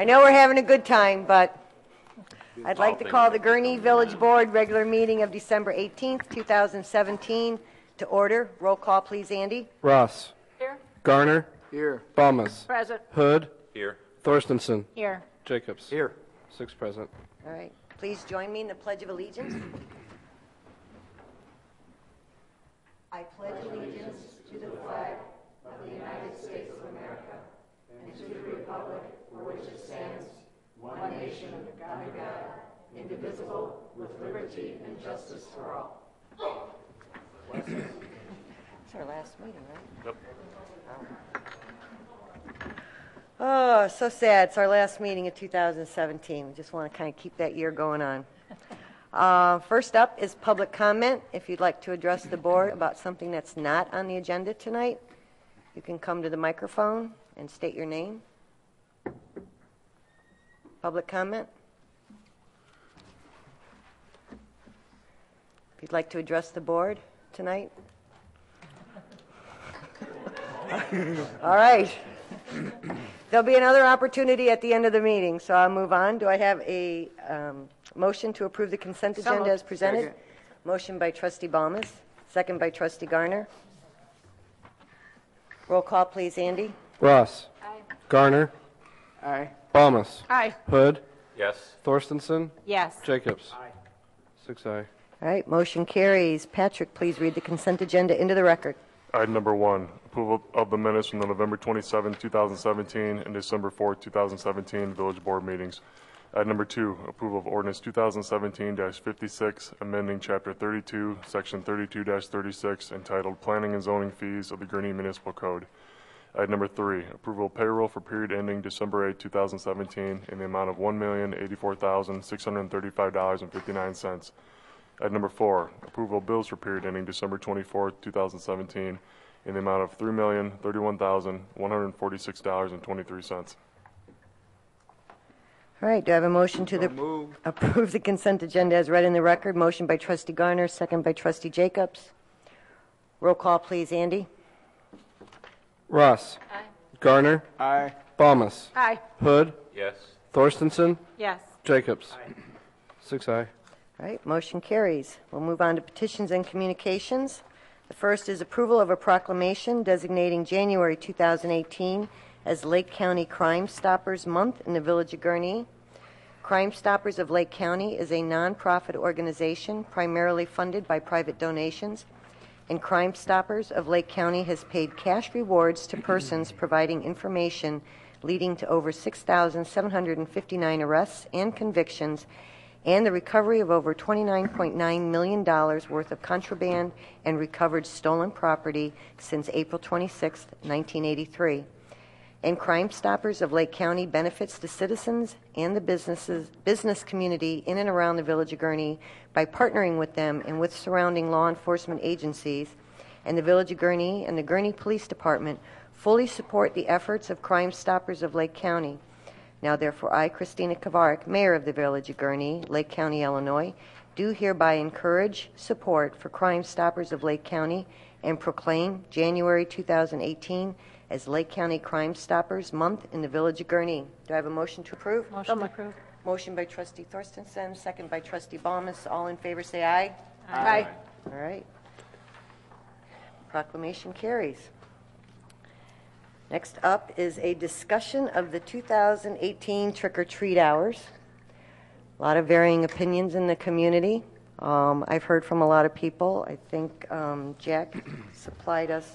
I know we're having a good time, but I'd like to call the Gurnee Village Board regular meeting of December 18th, 2017 to order. Roll call, please, Andy. Ross. Here. Garner. Here. Balmas. Present. Hood. Here. Thorstenson. Here. Jacobs. Here. Six present. All right, please join me in the Pledge of Allegiance. I pledge allegiance to the flag of the United States of America and to the republic for which it stands, one nation, under God, indivisible, with liberty and justice for all. It's our last meeting, right? Yep. Oh, so sad. It's our last meeting of 2017. We just want to kind of keep that year going on. Uh, First up is public comment. If you'd like to address the board about something that's not on the agenda tonight, you can come to the microphone and state your name. Public comment? If you'd like to address the board tonight? All right. There'll be another opportunity at the end of the meeting, so I'll move on. Do I have a um, motion to approve the consent agenda moved. as presented? Second. Motion by trustee Balmas, second by trustee Garner. Roll call, please, Andy. Ross. Aye. Garner. Aye. Balmas. Aye. Hood. Yes. Thorstenson. Yes. Jacobs. Aye. Six aye. All right, motion carries. Patrick, please read the consent agenda into the record. Item number one, approval of the minutes from the November 27, 2017, and December 4, 2017 Village Board meetings. Item number two, approval of ordinance 2017-56, amending Chapter 32, Section 32-36, entitled Planning and Zoning Fees of the Gurnee Municipal Code. Item number three, approval of payroll for period ending December 8, 2017, in the amount of $1,084,635.59. Item number four, approval of bills for period ending December 24, 2017, in the amount of $3,031,146.23. All right, do I have a motion to the, moved. approve the consent agenda as read in the record? Motion by trustee Garner, second by trustee Jacobs. Roll call, please, Andy. Ross. Aye. Garner. Aye. Balmas. Aye. Hood. Yes. Thorstenson. Yes. Jacobs. Six aye. All right, motion carries. We'll move on to petitions and communications. The first is approval of a proclamation designating January 2018 as Lake County Crime Stoppers Month in the Village of Gurnee. Crime Stoppers of Lake County is a nonprofit organization primarily funded by private donations, and Crime Stoppers of Lake County has paid cash rewards to persons providing information leading to over 6,759 arrests and convictions and the recovery of over $29.9 million worth of contraband and recovered stolen property since April 26, 1983. And Crime Stoppers of Lake County benefits the citizens and the businesses, business community in and around the Village of Gurnee by partnering with them and with surrounding law enforcement agencies. And the Village of Gurnee and the Gurnee Police Department fully support the efforts of Crime Stoppers of Lake County. Now therefore, I, Kristina Kovarik, Mayor of the Village of Gurnee, Lake County, Illinois, do hereby encourage support for Crime Stoppers of Lake County and proclaim January 2018 as Lake County Crime Stoppers Month in the Village of Gurnee. Do I have a motion to approve? Motion approved. Motion by trustee Thorstenson, second by trustee Balmas. All in favor, say aye. Aye. All right. Proclamation carries. Next up is a discussion of the 2018 trick-or-treat hours. A lot of varying opinions in the community. Um, I've heard from a lot of people. I think um, Jack supplied us.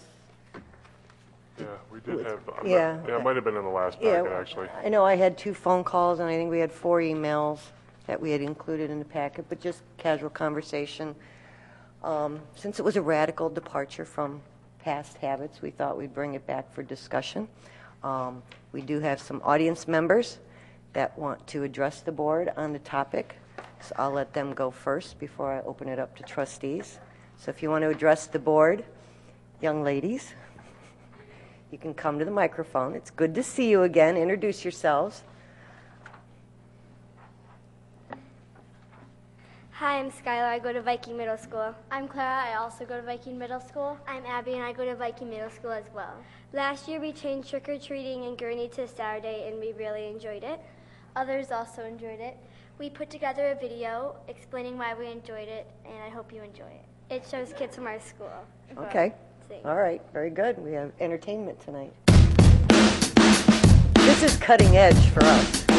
Yeah, we did have, I'm not- Yeah. yeah, it might have been in the last packet, actually. I know I had two phone calls, and I think we had four emails that we had included in the packet, but just casual conversation. Um, Since it was a radical departure from past habits, we thought we'd bring it back for discussion. Um, We do have some audience members that want to address the board on the topic, so I'll let them go first before I open it up to trustees. So if you want to address the board, young ladies, you can come to the microphone. It's good to see you again. Introduce yourselves. Hi, I'm Skylar. I go to Viking Middle School. I'm Clara. I also go to Viking Middle School. I'm Abby, and I go to Viking Middle School as well. Last year, we changed trick or treating in Gurnee to Saturday, and we really enjoyed it. Others also enjoyed it. We put together a video explaining why we enjoyed it, and I hope you enjoy it. It shows kids from our school. Okay. All right, very good. We have entertainment tonight. This is cutting edge for us.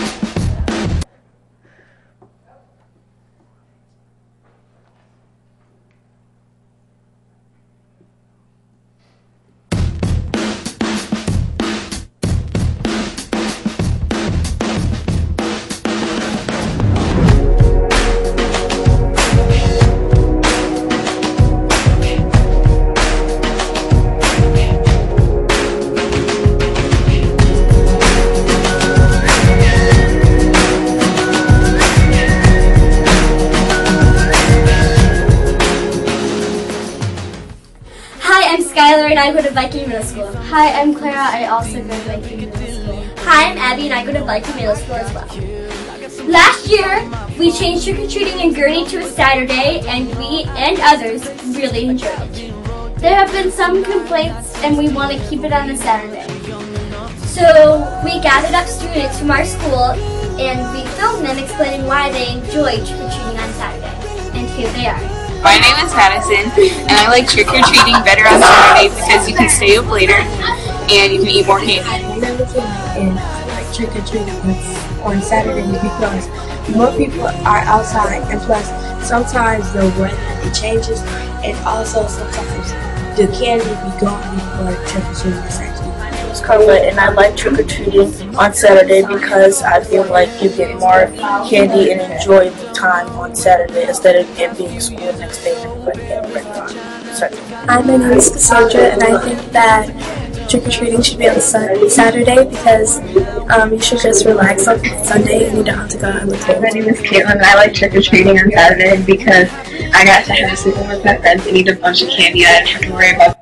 Hi, I'm Clara. I also go to Viking Middle School. Hi, I'm Abby, and I go to Viking Middle School as well. Last year, we changed trick or treating in Gurnee to a Saturday, and we and others really enjoyed it. There have been some complaints, and we want to keep it on a Saturday. So we gathered up students from our school, and we filmed them explaining why they enjoy trick or treating on Saturday. And here they are. My name is Madison, and I like trick or treating better on Saturday because you can stay up later and you can eat more candy. and like trick or treating on Saturday because more people are outside and plus sometimes the weather it changes and also sometimes the candy be gone before trick or treating section. is Carla, and I like trick or treating on Saturday because I feel like you get more candy and enjoy the time on Saturday instead of it being school next day and everybody getting break time. So, Hi, my name is Cassandra, and I think that trick or treating should be on Sun- Saturday because um, you should just relax on Sunday and you don't have to go out on the My name is Caitlin. and I like trick or treating on Saturday because I got to have a sleep with my friends and eat a bunch of candy. I didn't have to worry about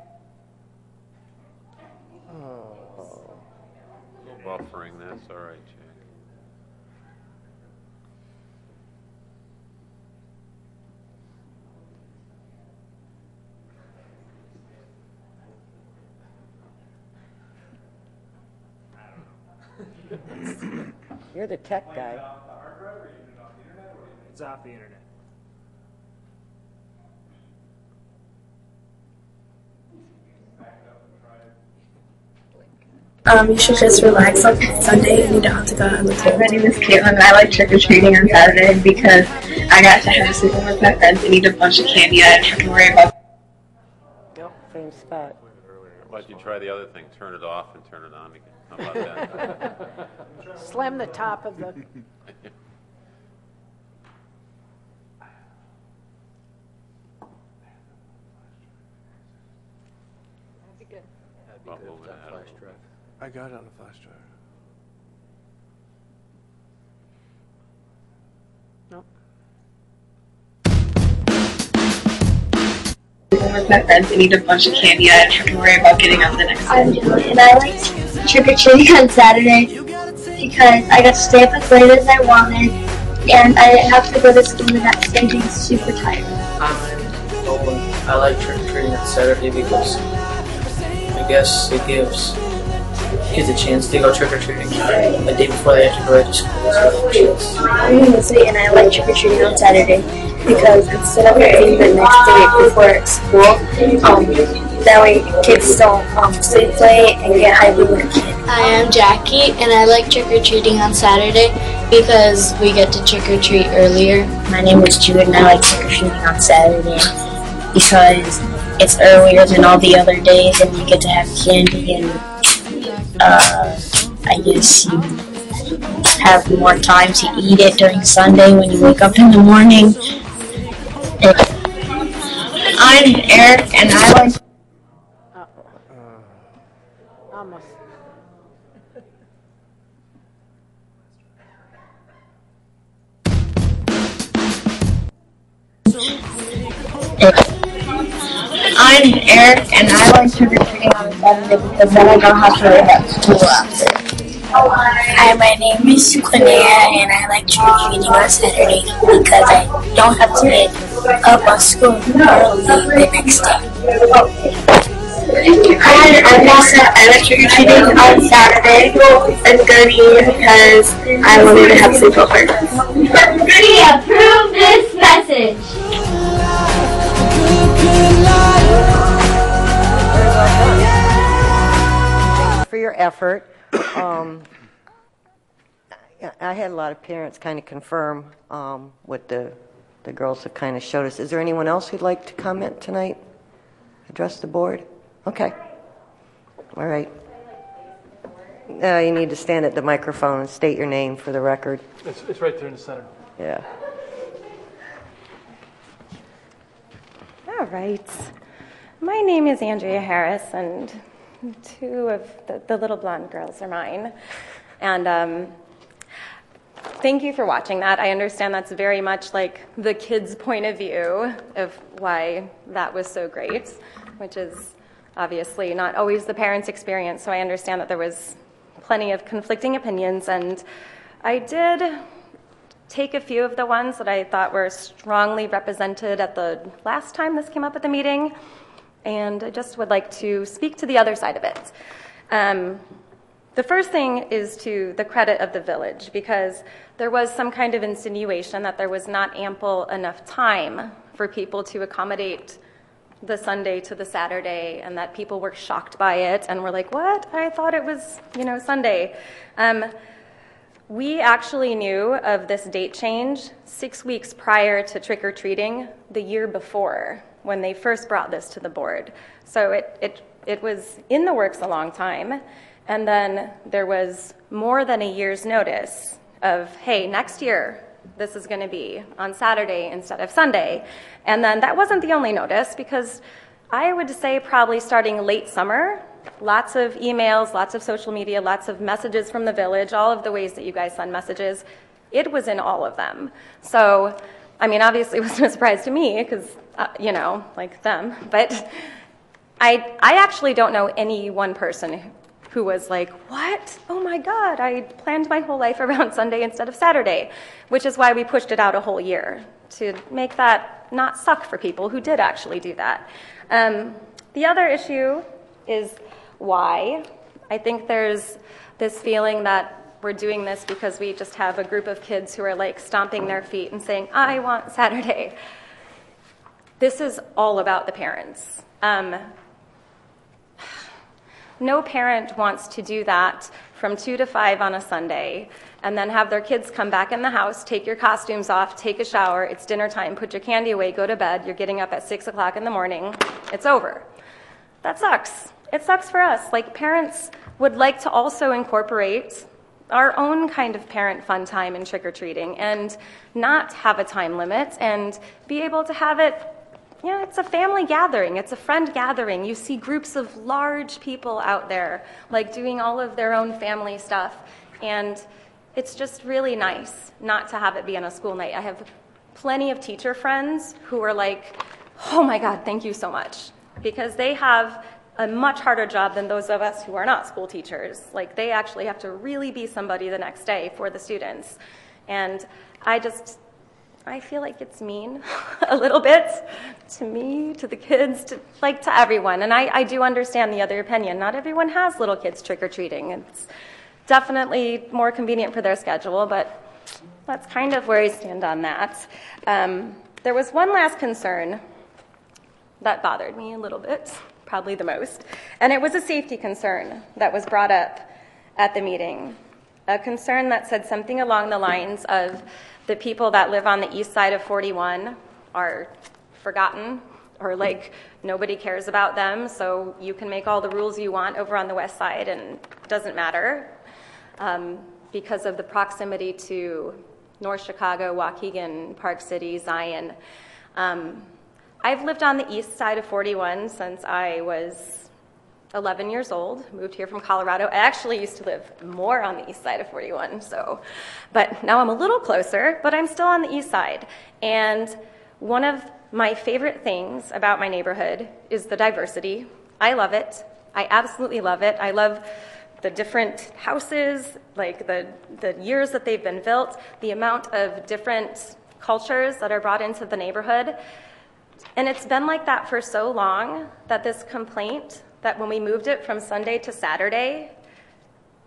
Buffering, that's all right, Jack. You're the tech guy. It's off the internet. Um, you should just relax on Sunday and you don't have to go out on the table. My name is Caitlin. I like trick or treating on Saturday because I got to have a sleepover with my friends and eat a bunch of candy. I didn't have to worry about Yep, same spot. Why'd you try the other thing? Turn it off and turn it on again. How about that? Slam the top of the. About moving that a little bit. I got it on a flash drive. With my friends and eat a bunch of candy. I didn't have to worry about getting up the next I'm day. And I like trick or treating on Saturday because I got to stay up as late as I wanted, and I didn't have to go to school the next day being super tired. I'm Nolan. I like trick or treating on Saturday because I guess it gives kids a chance to go trick or treating a day before they have to go to school. So, I'm Lindsay, and I like trick or treating on Saturday because instead of waiting the next day before school, um, that way kids don't um, sleep late and get hyper with candy. I am Jackie, and I like trick or treating on Saturday because we get to trick or treat earlier. My name is Jude and I like trick or treating on Saturday because it's earlier than all the other days and you get to have candy and uh, I guess you have more time to eat it during Sunday when you wake up in the morning. I'm Eric and I like Almost. I'm Eric and I like trick or treating on Saturday because then I don't have to worry about school after. Hi, my name is Quinea, and I like trick or treating on Saturday because I don't have to get up on school early the next day. Hi, I'm Nessa. I like trick or treating on Saturday and Gertie because I wanted to have sleepover. We approve this message. for your effort. Um, I- I had a lot of parents kind of confirm um, what the, the girls have kind of showed us. Is there anyone else who'd like to comment tonight? Address the board? Okay. All right. Uh, you need to stand at the microphone and state your name for the record. It's, it's right there in the center. Yeah. All right. My name is Andrea Harris, and two of the, the little blonde girls are mine. And um, thank you for watching that. I understand that's very much like the kids' point of view of why that was so great, which is obviously not always the parents' experience. So I understand that there was plenty of conflicting opinions, and I did take a few of the ones that I thought were strongly represented at the last time this came up at the meeting, and I just would like to speak to the other side of it. Um, the first thing is to the credit of the village, because there was some kind of insinuation that there was not ample enough time for people to accommodate the Sunday to the Saturday, and that people were shocked by it and were like, "What? I thought it was, you know, Sunday." Um, we actually knew of this date change six weeks prior to trick or treating the year before when they first brought this to the board. So it, it, it was in the works a long time. And then there was more than a year's notice of, hey, next year, this is going to be on Saturday instead of Sunday. And then that wasn't the only notice because I would say probably starting late summer, lots of emails, lots of social media, lots of messages from the village, all of the ways that you guys send messages. It was in all of them. So, I mean, obviously, it was no surprise to me because, uh, you know, like them. But I, I actually don't know any one person who was like, What? Oh my God, I planned my whole life around Sunday instead of Saturday, which is why we pushed it out a whole year to make that not suck for people who did actually do that. Um, the other issue is why. I think there's this feeling that we're doing this because we just have a group of kids who are like stomping their feet and saying, I want Saturday. This is all about the parents. Um, no parent wants to do that from 2 to 5 on a Sunday and then have their kids come back in the house, take your costumes off, take a shower, it's dinner time, put your candy away, go to bed, you're getting up at 6 o'clock in the morning, it's over. That sucks. It sucks for us. Like, parents would like to also incorporate our own kind of parent fun time in trick or treating and not have a time limit and be able to have it you know, it's a family gathering, it's a friend gathering. You see groups of large people out there, like doing all of their own family stuff. And it's just really nice not to have it be on a school night. I have plenty of teacher friends who are like, oh my God, thank you so much. Because they have a much harder job than those of us who are not school teachers. Like, they actually have to really be somebody the next day for the students. And I just, I feel like it's mean a little bit to me, to the kids, to like to everyone. And I, I do understand the other opinion. Not everyone has little kids trick or treating. It's definitely more convenient for their schedule, but that's kind of where I stand on that. Um, there was one last concern that bothered me a little bit, probably the most, and it was a safety concern that was brought up at the meeting. A concern that said something along the lines of the people that live on the east side of 41 are forgotten or like nobody cares about them, so you can make all the rules you want over on the west side and it doesn't matter um, because of the proximity to North Chicago, Waukegan, Park City, Zion. Um, I've lived on the east side of 41 since I was 11 years old, moved here from Colorado. I actually used to live more on the east side of 41, so, but now I'm a little closer, but I'm still on the east side. And one of my favorite things about my neighborhood is the diversity. I love it. I absolutely love it. I love the different houses, like the, the years that they've been built, the amount of different cultures that are brought into the neighborhood. And it's been like that for so long that this complaint, that when we moved it from Sunday to Saturday,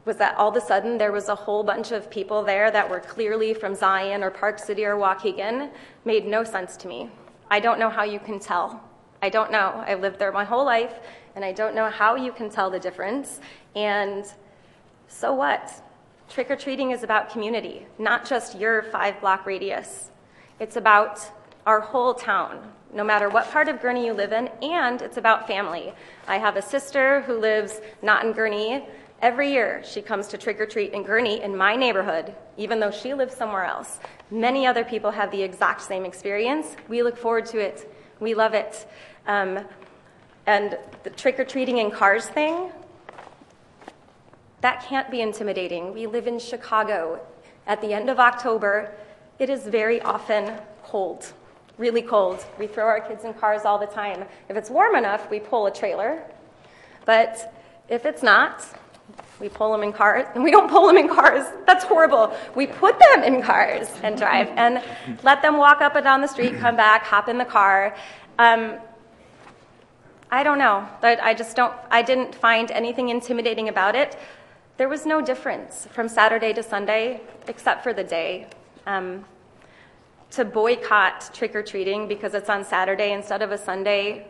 was that all of a sudden there was a whole bunch of people there that were clearly from Zion or Park City or Waukegan made no sense to me. I don't know how you can tell. I don't know. I've lived there my whole life, and I don't know how you can tell the difference. And so what? Trick or treating is about community, not just your five block radius. It's about our whole town, no matter what part of Gurnee you live in, and it's about family. I have a sister who lives not in Gurnee. Every year, she comes to trick or treat in Gurnee in my neighborhood, even though she lives somewhere else. Many other people have the exact same experience. We look forward to it. We love it. Um, and the trick or treating in cars thing, that can't be intimidating. We live in Chicago. At the end of October, it is very often cold, really cold. We throw our kids in cars all the time. If it's warm enough, we pull a trailer. But if it's not, we pull them in cars, and we don't pull them in cars. That's horrible. We put them in cars and drive and let them walk up and down the street, come back, hop in the car. Um, I don't know. I I just don't, I didn't find anything intimidating about it. There was no difference from Saturday to Sunday, except for the day. Um, to boycott trick or treating because it's on Saturday instead of a Sunday,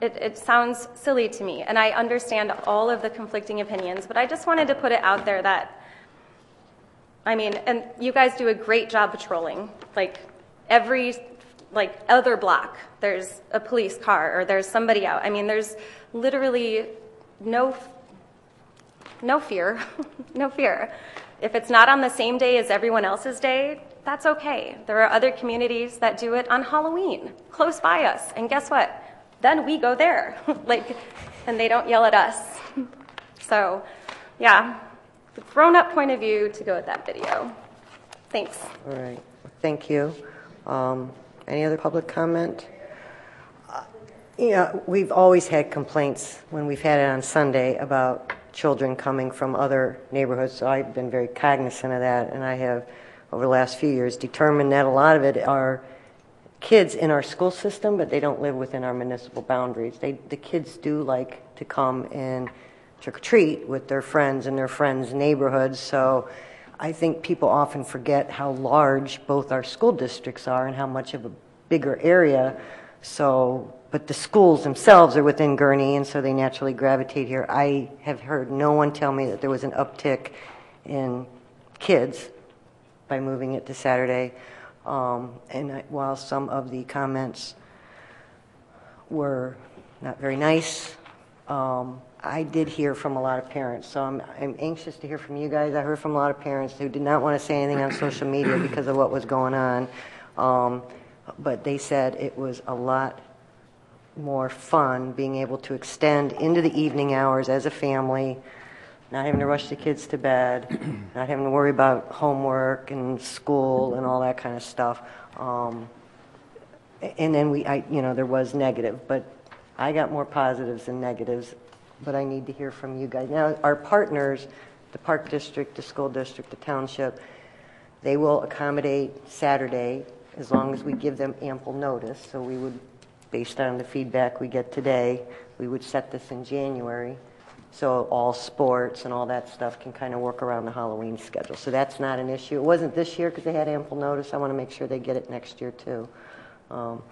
it, it sounds silly to me. And I understand all of the conflicting opinions, but I just wanted to put it out there that, I mean, and you guys do a great job patrolling. Like every, like other block, there's a police car or there's somebody out. I mean, there's literally no no fear, no fear. If it's not on the same day as everyone else's day, that's okay. There are other communities that do it on Halloween, close by us. And guess what? Then we go there, like, and they don't yell at us. So, yeah, the grown-up point of view to go with that video. Thanks. All right, thank you. Um, Any other public comment? Uh, Yeah, we've always had complaints when we've had it on Sunday about children coming from other neighborhoods, so I've been very cognizant of that, and I have, over the last few years, determined that a lot of it are kids in our school system, but they don't live within our municipal boundaries. They, the kids do like to come and trick or treat with their friends in their friends' neighborhoods. So I think people often forget how large both our school districts are and how much of a bigger area. So, but the schools themselves are within Gurnee, and so they naturally gravitate here. I have heard no one tell me that there was an uptick in kids by moving it to Saturday. Um, and I, while some of the comments were not very nice, um, I did hear from a lot of parents. So I'm, I'm anxious to hear from you guys. I heard from a lot of parents who did not want to say anything on social media because of what was going on. Um, but they said it was a lot more fun being able to extend into the evening hours as a family, not having to rush the kids to bed, not having to worry about homework and school and all that kind of stuff. Um, and then we, I, you know, there was negative, but I got more positives than negatives. But I need to hear from you guys. Now, our partners, the park district, the school district, the township, they will accommodate Saturday as long as we give them ample notice. So we would, based on the feedback we get today, we would set this in January. So all sports and all that stuff can kind of work around the Halloween schedule. So that's not an issue. It wasn't this year because they had ample notice. I want to make sure they get it next year too. Um,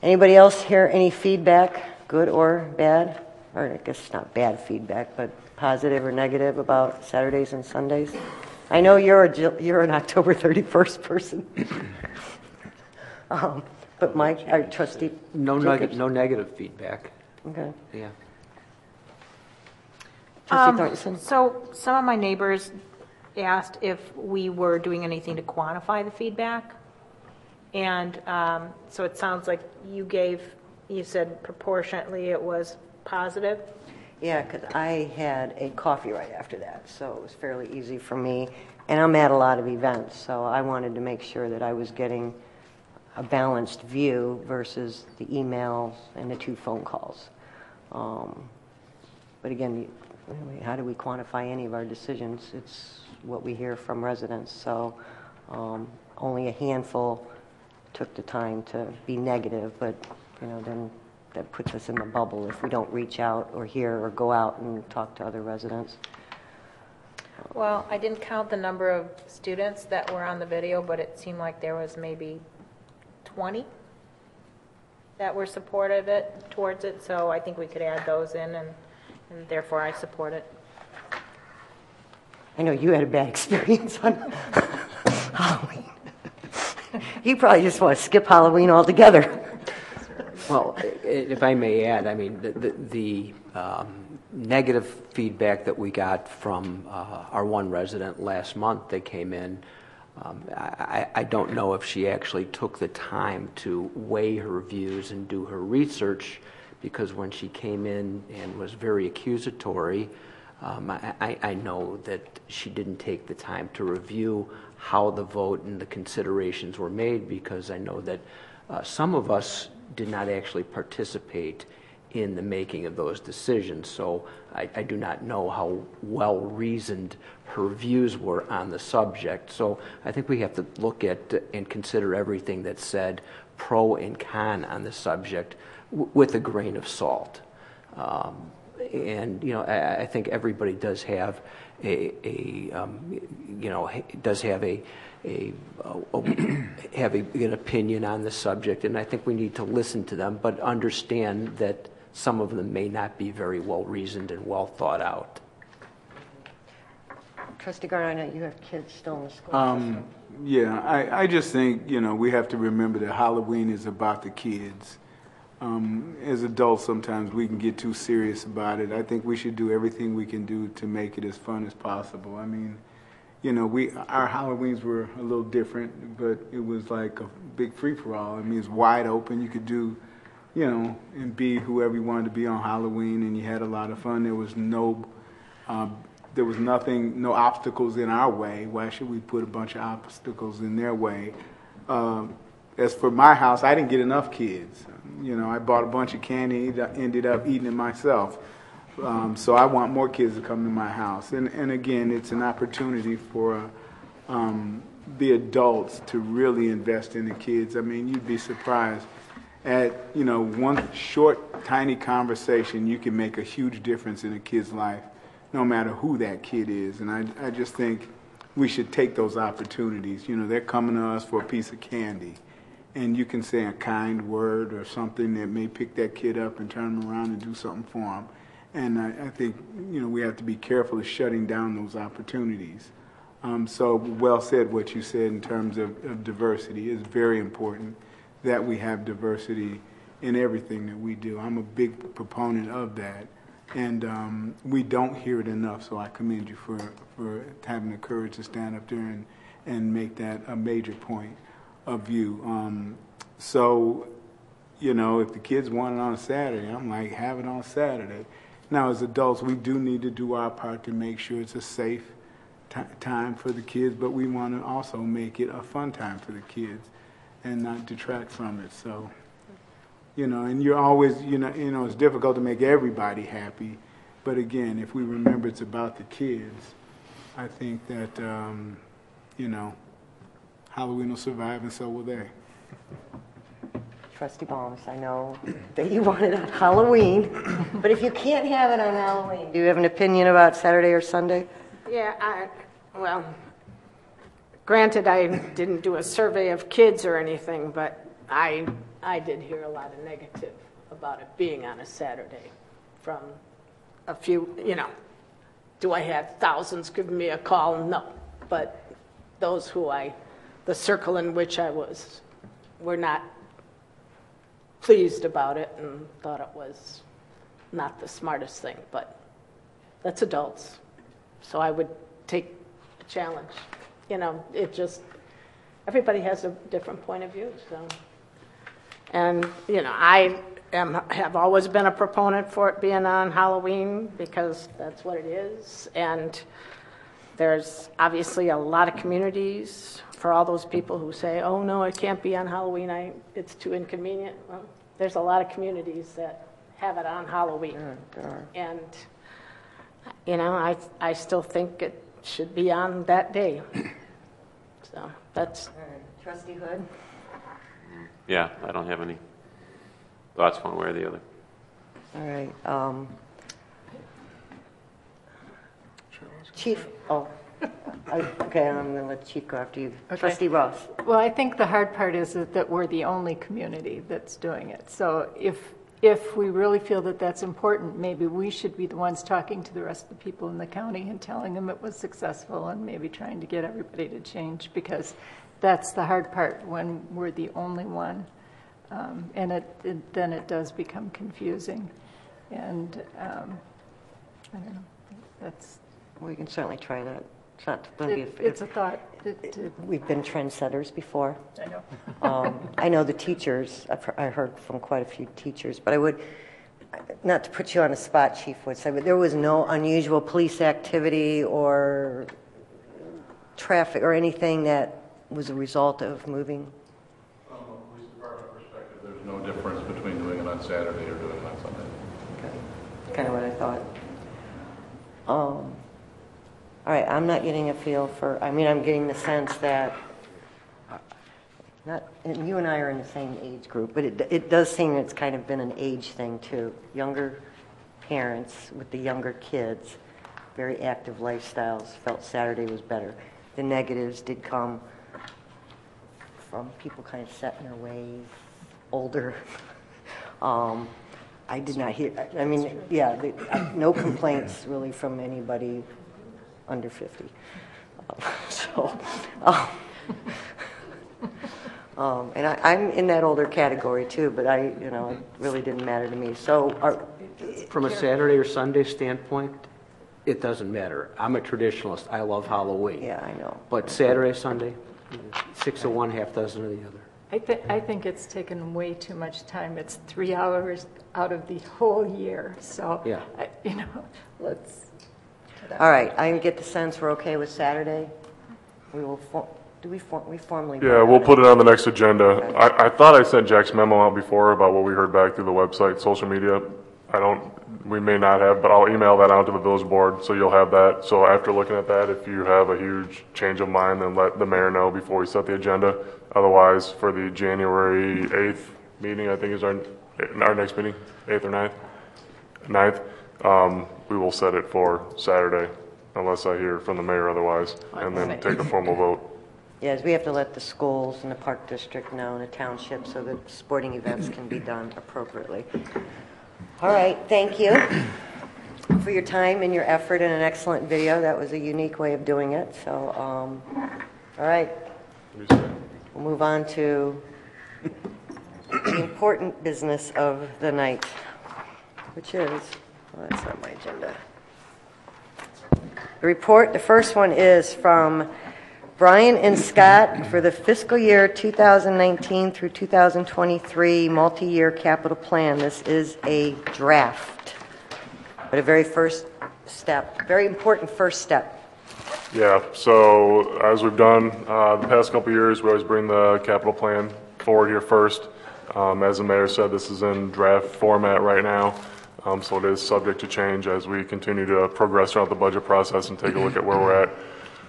anybody else hear any feedback, good or bad? Or I guess it's not bad feedback, but positive or negative about Saturdays and Sundays? I know you're a, you're an October 31st person. um, but Mike, our trustee. No, neg- no negative feedback. Okay. Yeah. Trustee Um, Thornton? So some of my neighbors asked if we were doing anything to quantify the feedback. And um, so it sounds like you gave, you said proportionately it was positive. Yeah, because I had a coffee right after that, so it was fairly easy for me. And I'm at a lot of events, so I wanted to make sure that I was getting a balanced view versus the emails and the two phone calls. Um, But again, how do we quantify any of our decisions? It's what we hear from residents, so um, only a handful took the time to be negative, but, you know, then that puts us in the bubble if we don't reach out or hear or go out and talk to other residents. Well, I didn't count the number of students that were on the video, but it seemed like there was maybe 20 that were supportive it, towards it, so I think we could add those in, and and therefore I support it. I know you had a bad experience on Halloween. You probably just want to skip Halloween altogether. Well, i- if I may add, I mean, the- the, the um, negative feedback that we got from uh, our one resident last month that came in, um, I, I I don't know if she actually took the time to weigh her views and do her research, because when she came in and was very accusatory, um, I, I- know that she didn't take the time to review how the vote and the considerations were made, because I know that uh, some of us did not actually participate in the making of those decisions. So I, I do not know how well reasoned her views were on the subject. So I think we have to look at and consider everything that's said, pro and con on the subject, with a grain of salt. Um, and you know, I, I think everybody does have a, a um, you know, does have a, a, a have a, an opinion on the subject, and I think we need to listen to them, but understand that some of them may not be very well reasoned and well thought out. Trustee Garner, I know you have kids still in the school Um, yeah, I, I just think, you know, we have to remember that Halloween is about the kids. Um, as adults, sometimes we can get too serious about it. I think we should do everything we can do to make it as fun as possible. I mean, you know, we our Halloweens were a little different, but it was like a big free for all. I mean, it's wide open. You could do, you know, and be whoever you wanted to be on Halloween, and you had a lot of fun. There was no, um, there was nothing, no obstacles in our way. Why should we put a bunch of obstacles in their way? Um, as for my house, I didn't get enough kids. You know, I bought a bunch of candy, ended up eating it myself. Um, so I want more kids to come to my house. And, and again, it's an opportunity for um, the adults to really invest in the kids. I mean, you'd be surprised at, you know, one short, tiny conversation, you can make a huge difference in a kid's life, no matter who that kid is. And I, I just think we should take those opportunities. You know, they're coming to us for a piece of candy. And you can say a kind word or something that may pick that kid up and turn them around and do something for them. And I, I think, you know, we have to be careful of shutting down those opportunities. Um, so well said what you said in terms of, of diversity. It's very important that we have diversity in everything that we do. I'm a big proponent of that. And um, we don't hear it enough, so I commend you for, for having the courage to stand up there and, and make that a major point of you. Um, so, you know, if the kids want it on a Saturday, I'm like, have it on Saturday. Now, as adults, we do need to do our part to make sure it's a safe ti time for the kids, but we want to also make it a fun time for the kids and not detract from it. So, you know, and you're always, you know, you know, it's difficult to make everybody happy, but again, if we remember it's about the kids, I think that, um, you know, Halloween will survive, and so will they. Trusty Balms, I know that you want it on Halloween, but if you can't have it on Halloween, do you have an opinion about Saturday or Sunday? Yeah, I, well, granted, I didn't do a survey of kids or anything, but I, I did hear a lot of negative about it being on a Saturday from a few, you know. Do I have thousands giving me a call? No. But those who I, the circle in which I was, were not pleased about it and thought it was not the smartest thing, but that's adults. So I would take a challenge. You know, it just, everybody has a different point of view, so. And, you know, I am, have always been a proponent for it being on Halloween because that's what it is. And there's obviously a lot of communities for all those people who say, oh, no, it can't be on Halloween, I, it's too inconvenient. Well, there's a lot of communities that have it on Halloween. And you know, I, I still think it should be on that day. So that's, Trustee Hood? Yeah, I don't have any thoughts one way or the other. All right. um, Chief, oh, I- okay, I'm going to let Chief go after you. Trustee Ross? Well, I think the hard part is that that we're the only community that's doing it. So if, if we really feel that that's important, maybe we should be the ones talking to the rest of the people in the county and telling them it was successful and maybe trying to get everybody to change because that's the hard part when we're the only one. Um, And it, it- then it does become confusing. And, um, I don't know, that's, We can certainly try that. It's not going to be... it- it's a thought. It- it- We've been trendsetters before. I know. Um, I know the teachers, I've he- I heard from quite a few teachers, but I would, not to put you on the spot, Chief Woodside, but there was no unusual police activity or traffic or anything that was a result of moving? From a police department perspective, there's no difference between doing it on Saturday or doing it on Sunday. Okay. Kind of what I thought. Um, All right, I'm not getting a feel for, I mean, I'm getting the sense that, not, and you and I are in the same age group, but it, it does seem it's kind of been an age thing too. Younger parents with the younger kids, very active lifestyles, felt Saturday was better. The negatives did come from people kind of set in their ways, older. Um, I did not hear, I mean, yeah, the- no complaints really from anybody under 50. Um, So, um, um, and I, I'm in that older category too, but I, you know, it really didn't matter to me. So are, From a Saturday or Sunday standpoint, it doesn't matter. I'm a traditionalist. I love Halloween. Yeah, I know. But Saturday, Sunday, six of one, half dozen of the other. I think, I think it's taken way too much time. It's three hours out of the whole year, so, Yeah. I- you know, let's. All right, I get the sense we're okay with Saturday? We will, for- do we, for- we formally? Yeah, we'll put it on the next agenda. I, I thought I sent Jack's memo out before about what we heard back through the website, social media. I don't, we may not have, but I'll email that out to the village board, so you'll have that. So after looking at that, if you have a huge change of mind, then let the mayor know before we set the agenda. Otherwise, for the January 8th meeting, I think is our, our next meeting, 8th or 9th? 9th, um, we will set it for Saturday, unless I hear from the mayor otherwise, and then take a formal vote. Yes, we have to let the schools and the park district know and the township so that sporting events can be done appropriately. All right, thank you for your time and your effort and an excellent video. That was a unique way of doing it, so, um, all right. We'll move on to the important business of the night, which is, well, that's not my agenda. The report, the first one is from Brian and Scott for the fiscal year 2019 through 2023 multi-year capital plan. This is a draft, but a very first step, very important first step. Yeah, so as we've done uh, the past couple years, we always bring the capital plan forward here first. Um, As the mayor said, this is in draft format right now, um, so it is subject to change as we continue to progress throughout the budget process and take a look at where we're at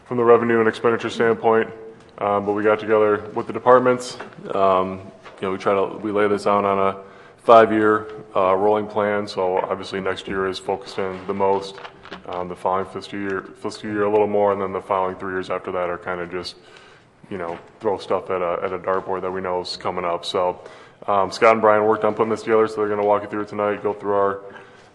from the revenue and expenditure standpoint. Um, But we got together with the departments, um, you know, we try to, we lay this out on a five-year uh, rolling plan, so obviously next year is focused in the most. Um, The following fiscal year, fiscal year a little more, and then the following three years after that are kind of just, you know, throw stuff at a, at a dartboard that we know is coming up. So um, Scott and Brian worked on putting this together, so they're going to walk you through it tonight, go through our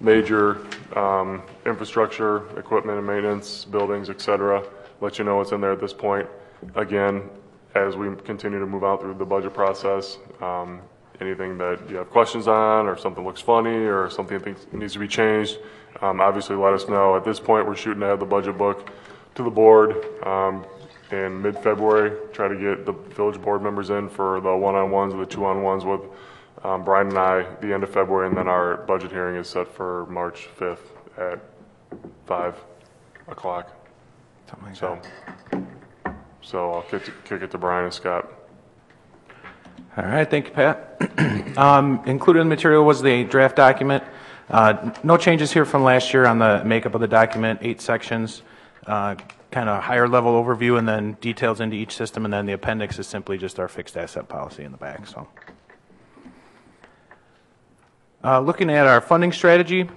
major um, infrastructure, equipment and maintenance, buildings, et cetera, let you know what's in there at this point. Again, as we continue to move out through the budget process, um, anything that you have questions on, or something looks funny, or something you think needs to be changed, um, obviously let us know. At this point, we're shooting to have the budget book to the board um, in mid-February, try to get the village board members in for the one-on-ones or the two-on-ones with um, Brian and I the end of February, and then our budget hearing is set for March 5th at 5 o'clock. So, so I'll kick it- kick it to Brian and Scott. All right, thank you, Pat. Um, Included in the material was the draft document Uh, No changes here from last year on the makeup of the document, eight sections, kind of higher level overview, and then details into each system, and then the appendix is simply just our fixed asset policy in the back, so. Uh, Looking at our funding strategy,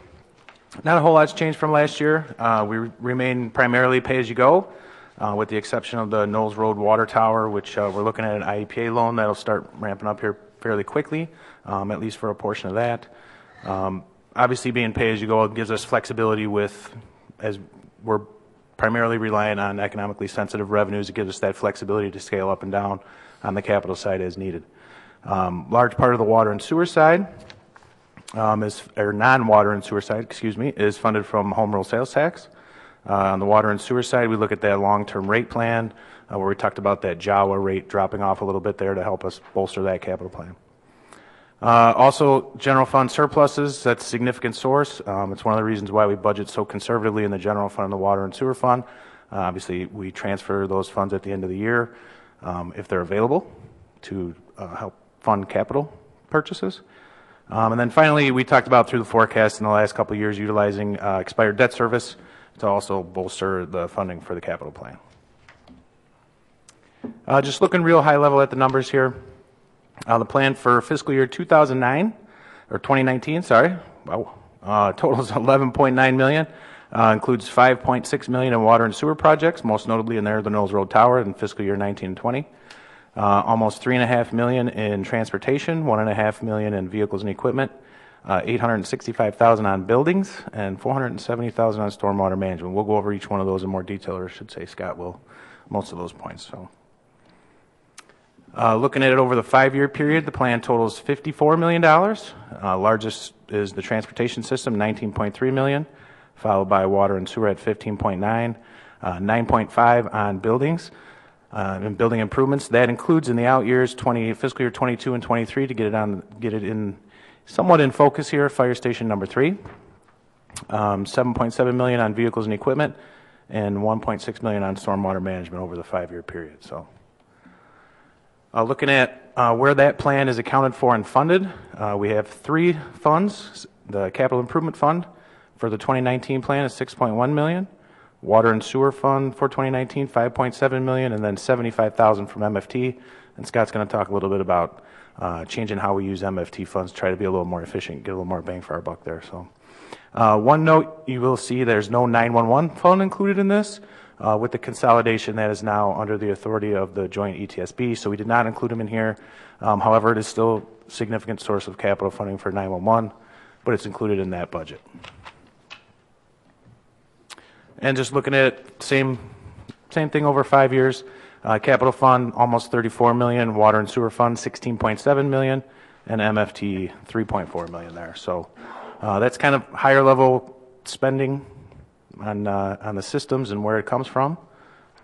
not a whole lot's changed from last year. Uh, We remain primarily pay-as-you-go, uh, with the exception of the Knowles Road Water Tower, which uh, we're looking at an IEPA loan that'll start ramping up here fairly quickly, um, at least for a portion of that. Um, Obviously, being pay-as-you-go gives us flexibility with, as we're primarily relying on economically sensitive revenues, it gives us that flexibility to scale up and down on the capital side as needed. Um, Large part of the water and sewer side um, is, or non-water and sewer side, excuse me, is funded from home rule sales tax. Uh, On the water and sewer side, we look at that long-term rate plan, uh, where we talked about that JAWA rate dropping off a little bit there to help us bolster that capital plan. Uh, Also, general fund surpluses, that's a significant source. Um, It's one of the reasons why we budget so conservatively in the general fund and the water and sewer fund. Uh, Obviously, we transfer those funds at the end of the year, um, if they're available, to uh, help fund capital purchases. Um, And then finally, we talked about through the forecast in the last couple of years, utilizing uh, expired debt service to also bolster the funding for the capital plan. Uh, Just looking real high level at the numbers here. Uh, The plan for fiscal year 2009, or 2019, sorry, wow, uh, totals 11.9 million, uh, includes 5.6 million in water and sewer projects, most notably in there the Knowles Road Tower in fiscal year 19 and 20. Uh, Almost 3.5 million in transportation, 1.5 million in vehicles and equipment, uh, 865,000 on buildings, and 470,000 on stormwater management. We'll go over each one of those in more detail, or I should say Scott will, most of those points, so. Uh, Looking at it over the five-year period, the plan totals $54 million. Uh, Largest is the transportation system, 19.3 million, followed by water and sewer at 15.9, uh, 9.5 on buildings uh, and building improvements. That includes in the out years, 20 fiscal year 22 and 23, to get it on, get it in somewhat in focus here. Fire station number three, um, 7.7 million on vehicles and equipment, and 1.6 million on stormwater management over the five-year period. So. Uh, Looking at uh, where that plan is accounted for and funded, uh, we have three funds. The Capital Improvement Fund for the 2019 plan is 6.1 million. Water and Sewer Fund for 2019, 5.7 million, and then 75,000 from MFT. And Scott's going to talk a little bit about uh, changing how we use MFT funds, to try to be a little more efficient, get a little more bang for our buck there. So, uh, one note you will see there's no 911 fund included in this. Uh, with the consolidation that is now under the authority of the joint ETSB, so we did not include them in here. Um, however, it is still a significant source of capital funding for 911, but it's included in that budget. And just looking at same same thing over five years, uh, capital fund almost 34 million, water and sewer fund 16.7 million, and MFT 3.4 million there. So uh, that's kind of higher level spending on, uh, on the systems and where it comes from.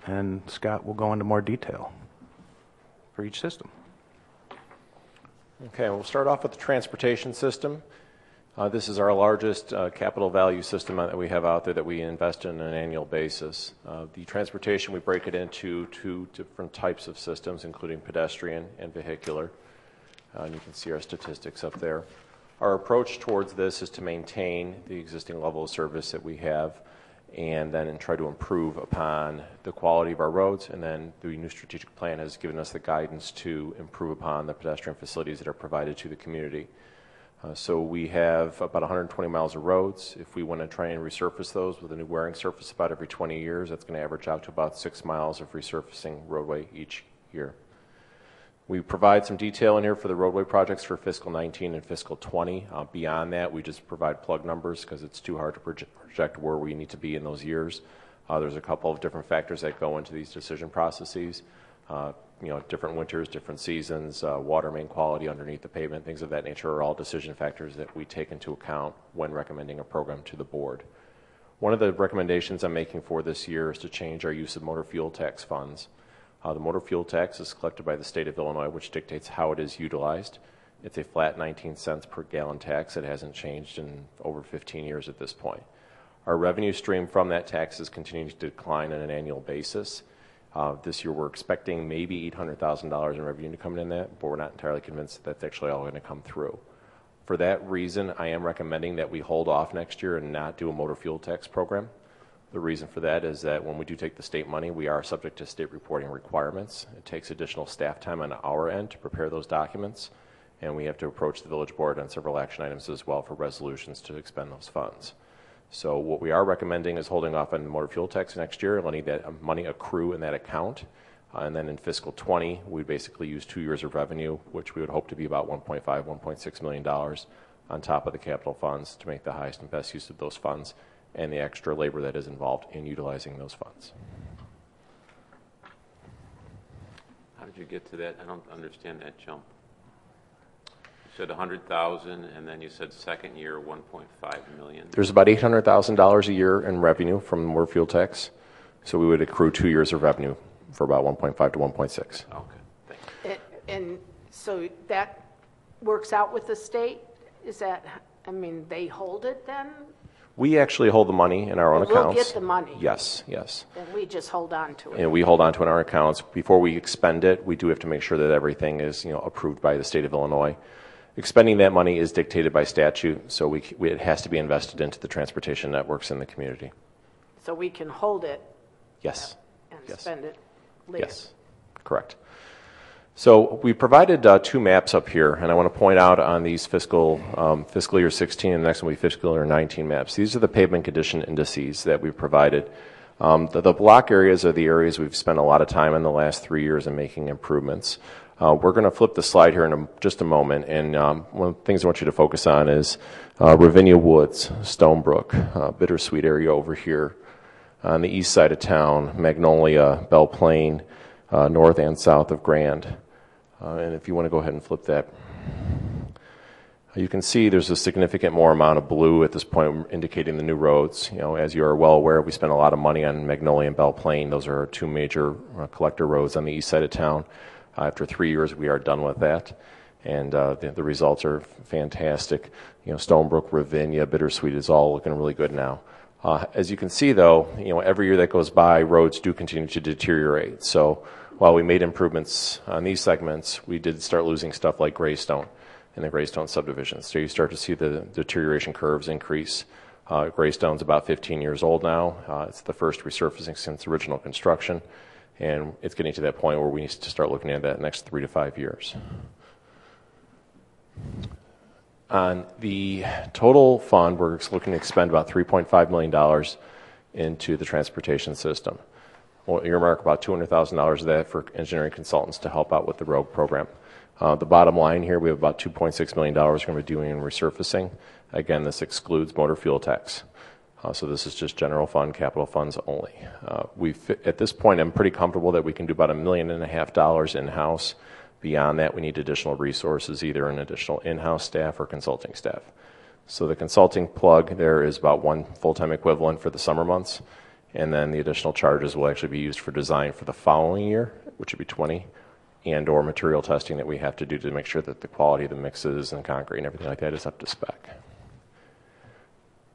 And Scott will go into more detail for each system. Okay, we'll start off with the transportation system. Uh, this is our largest uh, capital value system that we have out there that we invest in on an annual basis. Uh, the transportation, we break it into two different types of systems, including pedestrian and vehicular. Uh, and you can see our statistics up there. Our approach towards this is to maintain the existing level of service that we have and then try to improve upon the quality of our roads. And then the new strategic plan has given us the guidance to improve upon the pedestrian facilities that are provided to the community. Uh, so we have about 120 miles of roads. If we want to try and resurface those with a new wearing surface about every 20 years, that's going to average out to about six miles of resurfacing roadway each year. We provide some detail in here for the roadway projects for fiscal 19 and fiscal 20. Uh, beyond that, we just provide plug numbers because it's too hard to proje- project where we need to be in those years. Uh, there's a couple of different factors that go into these decision processes. Uh, you know, different winters, different seasons, uh, water main quality underneath the pavement, things of that nature are all decision factors that we take into account when recommending a program to the board. One of the recommendations I'm making for this year is to change our use of motor fuel tax funds. Uh, the motor fuel tax is collected by the state of Illinois, which dictates how it is utilized. It's a flat 19 cents per gallon tax. It hasn't changed in over 15 years at this point. Our revenue stream from that tax is continuing to decline on an annual basis. Uh, this year, we're expecting maybe $800,000 in revenue to come in that, but we're not entirely convinced that that's actually all going to come through. For that reason, I am recommending that we hold off next year and not do a motor fuel tax program. The reason for that is that when we do take the state money, we are subject to state reporting requirements. It takes additional staff time on our end to prepare those documents, and we have to approach the village board on several action items as well for resolutions to expend those funds. So what we are recommending is holding off on the motor fuel tax next year, letting that money accrue in that account. Uh, and then in fiscal 20, we'd basically use two years of revenue, which we would hope to be about 1.5, 1.6 million dollars on top of the capital funds to make the highest and best use of those funds and the extra labor that is involved in utilizing those funds. How did you get to that? I don't understand that jump. You said 100,000 and then you said second year 1.5 million. There's about $800,000 a year in revenue from more fuel tax, so we would accrue two years of revenue for about 1.5 to 1.6. Okay. Thank you. And- And so that works out with the state? Is that, I mean, they hold it then? We actually hold the money in our own We'll accounts. get the money. Yes, yes. Then we just hold on to it? And we hold on to it in our accounts. Before we expend it, we do have to make sure that everything is, you know, approved by the state of Illinois. Expending that money is dictated by statute, so we, c- we- it has to be invested into the transportation networks in the community. So we can hold it Yes, and Yes. spend it later? yes, correct. So we provided uh, two maps up here, and I want to point out on these fiscal um, fiscal year 16 and the next one will be fiscal year 19 maps. These are the pavement condition indices that we've provided. Um, the, the block areas are the areas we've spent a lot of time in the last three years in making improvements. Uh, we're going to flip the slide here in a, just a moment, and um, one of the things I want you to focus on is uh, Ravinia Woods, Stonebrook, uh, Bittersweet area over here on the east side of town, Magnolia, Belle Plaine, uh, north and south of Grand. Uh, and if you want to go ahead and flip that, you can see there's a significant more amount of blue at this point indicating the new roads. You know, as you are well aware, we spent a lot of money on Magnolia and Belle Plaine. Those are two major uh, collector roads on the east side of town. Uh, after three years, we are done with that. And uh, the, the results are fantastic. You know, Stonebrook, Ravinia, Bittersweet is all looking really good now. Uh, as you can see, though, you know, every year that goes by, roads do continue to deteriorate. So while we made improvements on these segments, we did start losing stuff like Greystone in the Greystone subdivision. So you start to see the deterioration curves increase. Uh, Greystone's about 15 years old now. Uh, it's the first resurfacing since original construction, and it's getting to that point where we need to start looking at that next three to five years. On the total fund, we're looking to expend about $3.5 million into the transportation system. We'll earmark about $200,000 of that for engineering consultants to help out with the road program. Uh, the bottom line here, we have about $2.6 million we're going to be doing in resurfacing. Again, this excludes motor fuel tax. Uh, so this is just general fund, capital funds only. Uh, we at this point, I'm pretty comfortable that we can do about a million and a half dollars in-house. Beyond that, we need additional resources, either an additional in-house staff or consulting staff. So the consulting plug there is about one full-time equivalent for the summer months, and then the additional charges will actually be used for design for the following year, which would be 20, and or material testing that we have to do to make sure that the quality of the mixes and concrete and everything like that is up to spec.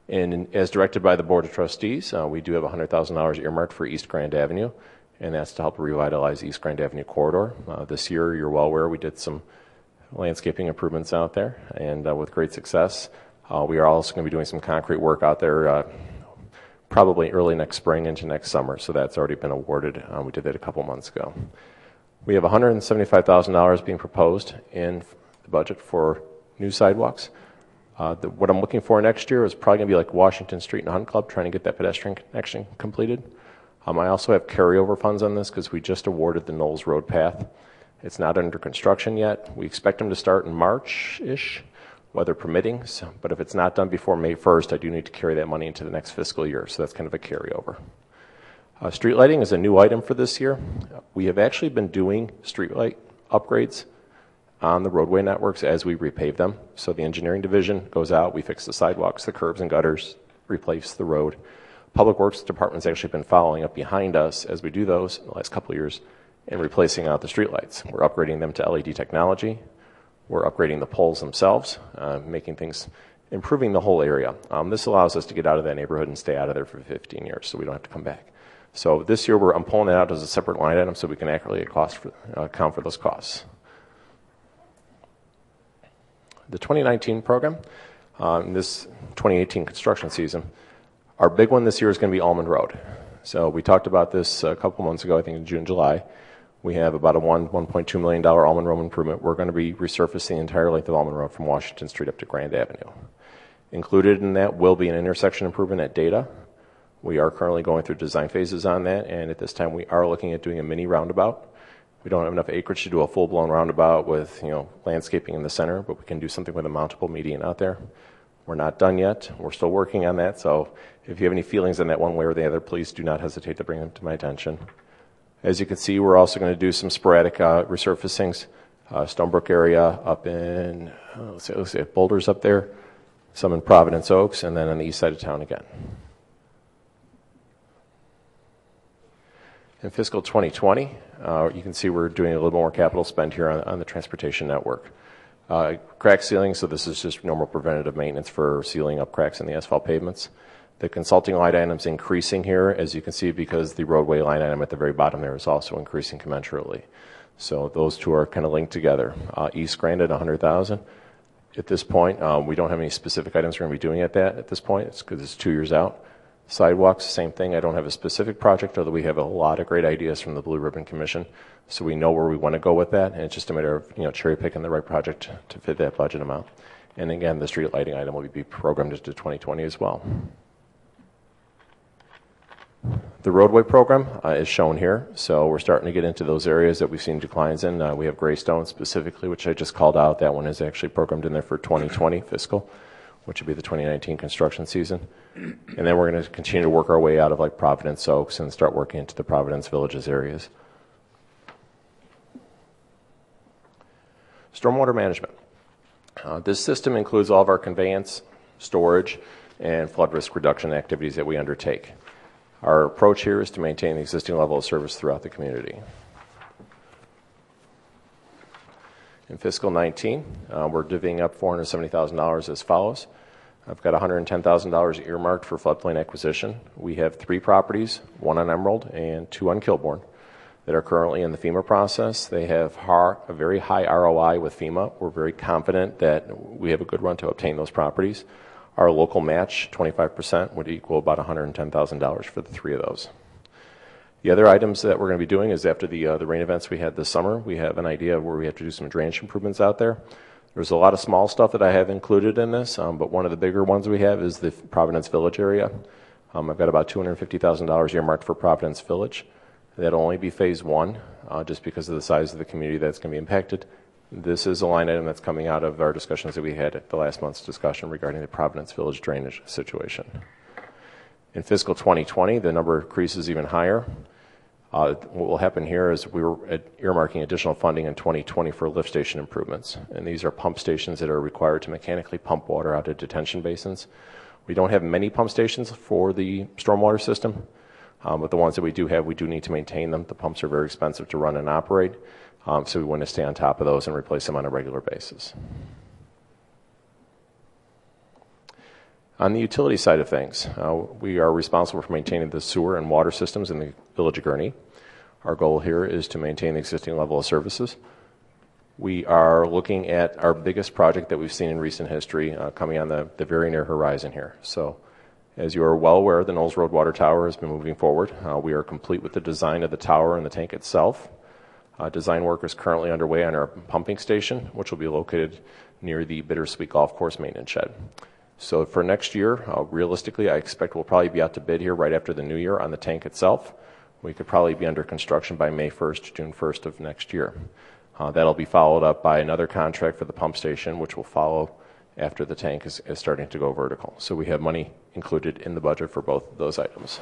And as directed by the Board of Trustees, uh, we do have $100,000 earmarked for East Grand Avenue, and that's to help revitalize East Grand Avenue corridor. Uh, this year, you're well aware, we did some landscaping improvements out there, and uh, with great success. Uh, we are also going to be doing some concrete work out there uh, probably early next spring into next summer, so that's already been awarded. Uh, we did that a couple months ago. We have $175,000 being proposed in the budget for new sidewalks. Uh, the, what I'm looking for next year is probably going to be like Washington Street and Hunt Club, trying to get that pedestrian connection completed. Um, I also have carryover funds on this because we just awarded the Knowles Road path. It's not under construction yet. We expect them to start in March-ish, weather permitting. So, but if it's not done before May 1st, I do need to carry that money into the next fiscal year. So that's kind of a carryover. Uh, street lighting is a new item for this year. We have actually been doing street light upgrades on the roadway networks as we repave them. So the engineering division goes out, we fix the sidewalks, the curbs and gutters, replace the road. Public Works Department's actually been following up behind us as we do those in the last couple years and replacing out the streetlights. We're upgrading them to LED technology. We're upgrading the poles themselves, uh, making things, improving the whole area. Um, this allows us to get out of that neighborhood and stay out of there for 15 years, so we don't have to come back. So this year, we're, I'm pulling it out as a separate line item so we can accurately for, uh, account for those costs. The 2019 program, um, this 2018 construction season, our big one this year is going to be Almond Road. So we talked about this a couple months ago, I think in June, July. We have about a one, $1.2 million Almond Road improvement. We're going to be resurfacing the entire length of Almond Road from Washington Street up to Grand Avenue. Included in that will be an intersection improvement at Data. We are currently going through design phases on that, and at this time we are looking at doing a mini roundabout. We don't have enough acreage to do a full-blown roundabout with, you know, landscaping in the center, but we can do something with a mountable median out there. We're not done yet. We're still working on that, so if you have any feelings on that one way or the other, please do not hesitate to bring them to my attention. As you can see, we're also going to do some sporadic uh, resurfacings. Uh, Stonebrook area up in, uh, let's, say, let's say Boulders up there, some in Providence Oaks, and then on the east side of town again. In fiscal 2020, uh, you can see we're doing a little more capital spend here on, on the transportation network. Uh, crack sealing, so this is just normal preventative maintenance for sealing up cracks in the asphalt pavements. The consulting line item is increasing here, as you can see, because the roadway line item at the very bottom there is also increasing commensurately. So those two are kind of linked together. Uh, East Grand 100,000. At this point, um, we don't have any specific items we're going to be doing at that at this point. It's because it's two years out. Sidewalks, same thing. I don't have a specific project, although we have a lot of great ideas from the Blue Ribbon Commission. So we know where we want to go with that, and it's just a matter of you know cherry picking the right project to fit that budget amount. And again, the street lighting item will be programmed into 2020 as well. The roadway program uh, is shown here, so we're starting to get into those areas that we've seen declines in. Uh, we have Greystone specifically, which I just called out. That one is actually programmed in there for 2020 fiscal, which would be the 2019 construction season. And then we're going to continue to work our way out of like Providence Oaks and start working into the Providence Villages areas. Stormwater management. Uh, this system includes all of our conveyance, storage, and flood risk reduction activities that we undertake. Our approach here is to maintain the existing level of service throughout the community. In fiscal 19, uh, we're divvying up $470,000 as follows. I've got $110,000 earmarked for floodplain acquisition. We have three properties, one on Emerald and two on Kilbourne, that are currently in the FEMA process. They have a very high ROI with FEMA. We're very confident that we have a good run to obtain those properties. Our local match, 25%, would equal about $110,000 for the three of those. The other items that we're going to be doing is after the, uh, the rain events we had this summer, we have an idea of where we have to do some drainage improvements out there. There's a lot of small stuff that I have included in this, um, but one of the bigger ones we have is the Providence Village area. Um, I've got about $250,000 earmarked for Providence Village. That'll only be phase one, uh, just because of the size of the community that's going to be impacted. This is a line item that's coming out of our discussions that we had at the last month's discussion regarding the Providence Village drainage situation. In fiscal 2020, the number increases even higher. Uh, what will happen here is we were earmarking additional funding in 2020 for lift station improvements. And these are pump stations that are required to mechanically pump water out of detention basins. We don't have many pump stations for the stormwater system, um, but the ones that we do have, we do need to maintain them. The pumps are very expensive to run and operate, um, so we want to stay on top of those and replace them on a regular basis. On the utility side of things, uh, we are responsible for maintaining the sewer and water systems in the village of Gurnee. Our goal here is to maintain the existing level of services. We are looking at our biggest project that we've seen in recent history uh, coming on the, the very near horizon here. So, as you are well aware, the Knowles Road Water Tower has been moving forward. Uh, we are complete with the design of the tower and the tank itself. Uh, design work is currently underway on our pumping station, which will be located near the Bittersweet Golf Course maintenance shed. So for next year, uh, realistically, I expect we'll probably be out to bid here right after the new year on the tank itself. We could probably be under construction by May 1st, June 1st of next year. Uh, that'll be followed up by another contract for the pump station, which will follow after the tank is, is starting to go vertical. So we have money included in the budget for both of those items.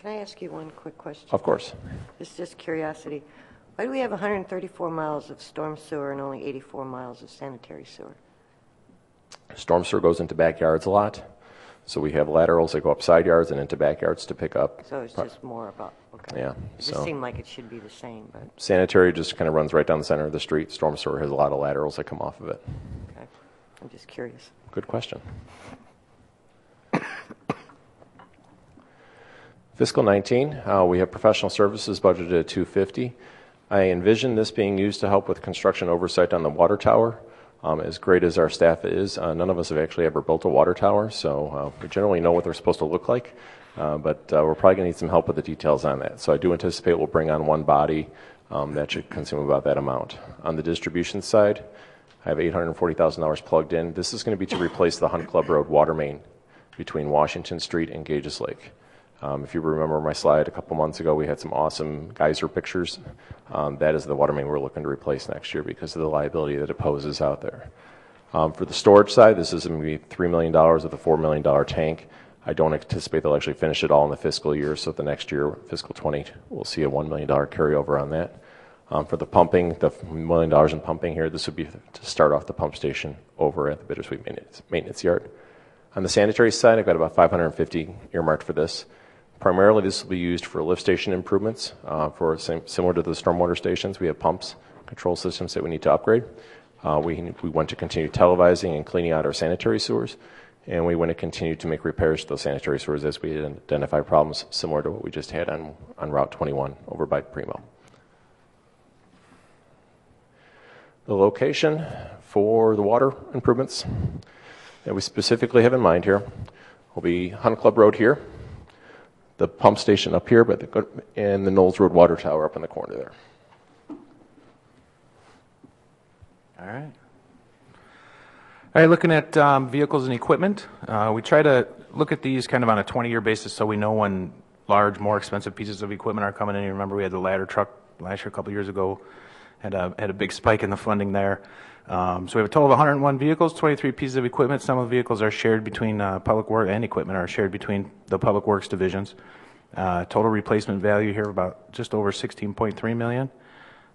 Can I ask you one quick question? Of course. It's just curiosity. Why do we have 134 miles of storm sewer and only 84 miles of sanitary sewer? Storm sewer goes into backyards a lot. So we have laterals that go up side yards and into backyards to pick up. So it's just more about, okay. Yeah, It just so- seemed like it should be the same, but, Sanitary just kind of runs right down the center of the street. Storm sewer has a lot of laterals that come off of it. okay. I'm just curious. Good question. Fiscal 19, uh, we have professional services budgeted at 250. I envision this being used to help with construction oversight on the water tower, Um, as great as our staff is, uh, none of us have actually ever built a water tower, so uh, we generally know what they're supposed to look like. Uh, but uh, we're probably going to need some help with the details on that. So I do anticipate we'll bring on one body um, that should consume about that amount. On the distribution side, I have $840,000 plugged in. This is going to be to replace the Hunt Club Road water main between Washington Street and Gages Lake. Um, if you remember my slide a couple months ago, we had some awesome geyser pictures. Um, that is the water main we're looking to replace next year because of the liability that it poses out there. Um, for the storage side, this is going to be $3 million with a $4 million tank. I don't anticipate they'll actually finish it all in the fiscal year, so the next year, fiscal 20, we'll see a $1 million carryover on that. Um, for the pumping, the million dollars in pumping here, this would be to start off the pump station over at the Bittersweet Maintenance, maintenance Yard. On the sanitary side, I've got about 550 earmarked for this. Primarily, this will be used for lift station improvements. Uh, for same, similar to the stormwater stations, we have pumps, control systems that we need to upgrade. Uh, we, we want to continue televising and cleaning out our sanitary sewers, and we want to continue to make repairs to those sanitary sewers as we identify problems similar to what we just had on, on Route 21 over by Primo. The location for the water improvements that we specifically have in mind here will be Hunt Club Road here, the pump station up here, but the, and the Knowles Road water tower up in the corner there. All right. All right, looking at um, vehicles and equipment, uh, we try to look at these kind of on a 20-year basis so we know when large, more expensive pieces of equipment are coming in. You remember we had the ladder truck last year, a couple years ago, had a, had a big spike in the funding there. Um, so we have a total of 101 vehicles, 23 pieces of equipment. Some of the vehicles are shared between uh, public work and equipment are shared between the public works divisions. Uh, total replacement value here about just over 16.3 million.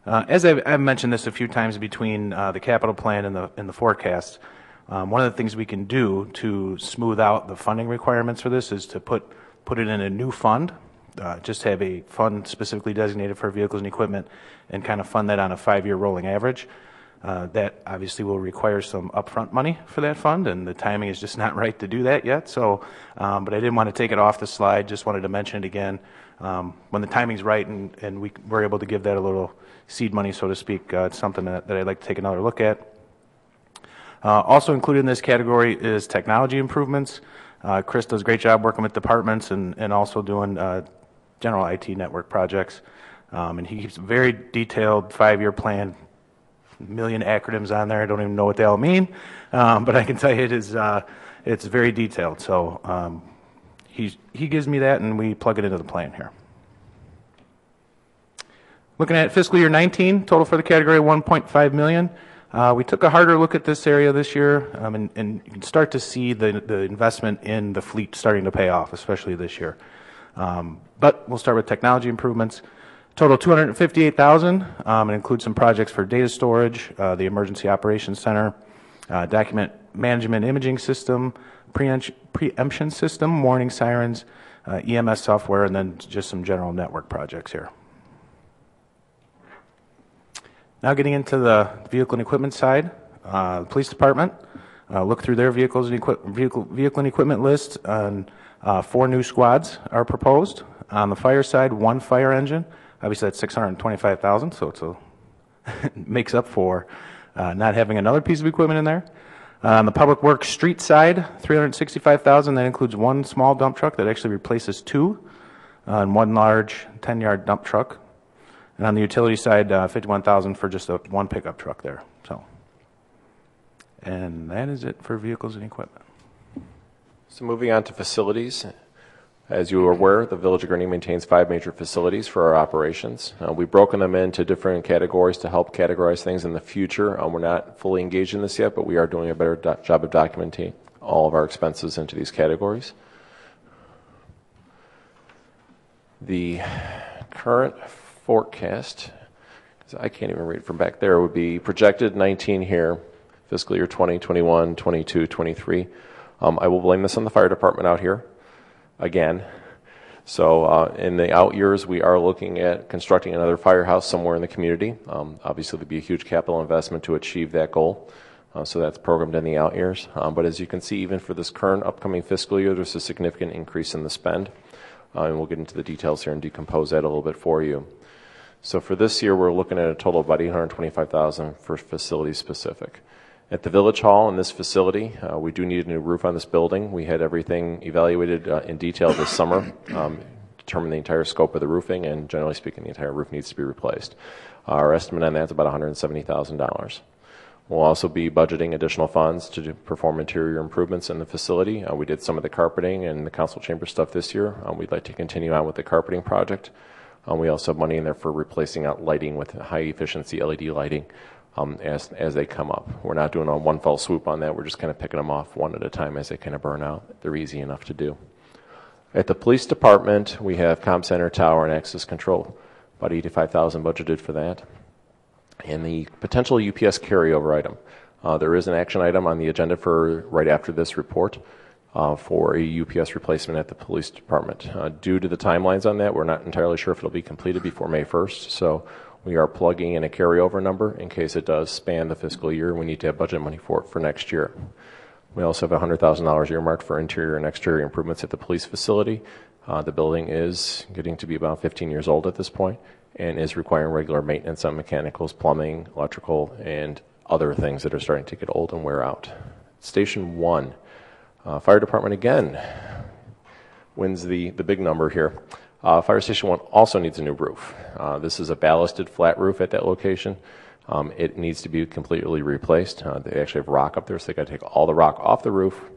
Uh, as I've, I've, mentioned this a few times between uh, the capital plan and the and the forecast, um, one of the things we can do to smooth out the funding requirements for this is to put put it in a new fund. Uh, just have a fund specifically designated for vehicles and equipment, and kind of fund that on a five-year rolling average. Uh, that obviously will require some upfront money for that fund, and the timing is just not right to do that yet. So, um, but I didn't want to take it off the slide. Just wanted to mention it again. Um, when the timing's right and, and we were able to give that a little seed money, so to speak, uh, it's something that, that I'd like to take another look at. Uh, also included in this category is technology improvements. Uh, Chris does a great job working with departments and, and also doing uh, general IT network projects. Um, and he keeps a very detailed five-year plan million acronyms on there. I don't even know what they all mean, um, but I can tell you it is uh, it's very detailed. So um, he he gives me that, and we plug it into the plan here. Looking at fiscal year 19, total for the category 1.5 million. Uh, we took a harder look at this area this year, um, and, and, you can start to see the, the investment in the fleet starting to pay off, especially this year. Um, but we'll start with technology improvements. Total 258,000. Um, it includes some projects for data storage, uh, the Emergency Operations Center, uh, document management imaging system, preemption system, warning sirens, uh, EMS software, and then just some general network projects here. Now getting into the vehicle and equipment side, uh, the police department, uh, look through their vehicles and vehicle, vehicle and equipment list, and uh, four new squads are proposed. On the fire side, one fire engine, Obviously, that's 625,000, so it's a makes up for uh, not having another piece of equipment in there. On the public works street side, 365,000. That includes one small dump truck that actually replaces two, uh, and one large 10-yard dump truck. And on the utility side, uh, 51,000 for just a one pickup truck there. So, and that is it for vehicles and equipment. So moving on to facilities, as you are aware, the Village of Gurnee maintains five major facilities for our operations. Uh, we've broken them into different categories to help categorize things in the future. Um, we're not fully engaged in this yet, but we are doing a better do- job of documenting all of our expenses into these categories. The current forecast, because I can't even read from back there, would be projected 19 here, fiscal year 20, 21, 22, 23. Um, I will blame this on the fire department out here again. So uh, in the out years, we are looking at constructing another firehouse somewhere in the community. Um, obviously, there'd be a huge capital investment to achieve that goal. Uh, so that's programmed in the out years. Um, but as you can see, even for this current upcoming fiscal year, there's a significant increase in the spend. Uh, and we'll get into the details here and decompose that a little bit for you. So for this year, we're looking at a total of about 825,000 for facility specific. At the Village Hall in this facility, uh, we do need a new roof on this building. We had everything evaluated uh, in detail this summer, um, determine the entire scope of the roofing, and generally speaking, the entire roof needs to be replaced. Our estimate on that is about $170,000. We'll also be budgeting additional funds to do- perform interior improvements in the facility. Uh, We did some of the carpeting and the council chamber stuff this year. Uh, We'd like to continue on with the carpeting project. Um, We also have money in there for replacing out lighting with high-efficiency LED lighting um, as as they come up. We're not doing a one fell swoop on that. We're just kind of picking them off one at a time as they kind of burn out. They're easy enough to do. At the police department, we have comm center, tower, and access control. About 85,000 budgeted for that. And the potential UPS carryover item. Uh, there is an action item on the agenda for right after this report uh, for a UPS replacement at the police department. Uh, due to the timelines on that, we're not entirely sure if it'll be completed before May 1st. So we are plugging in a carryover number in case it does span the fiscal year. We need to have budget money for it for next year. We also have $100,000 earmarked for interior and exterior improvements at the police facility. Uh, the building is getting to be about 15 years old at this point and is requiring regular maintenance on mechanicals, plumbing, electrical, and other things that are starting to get old and wear out. Station one, uh, fire department again wins the, the big number here. Uh, Fire Station 1 also needs a new roof. Uh, This is a ballasted flat roof at that location. Um, It needs to be completely replaced. Uh, They actually have rock up there, so they got to take all the rock off the roof,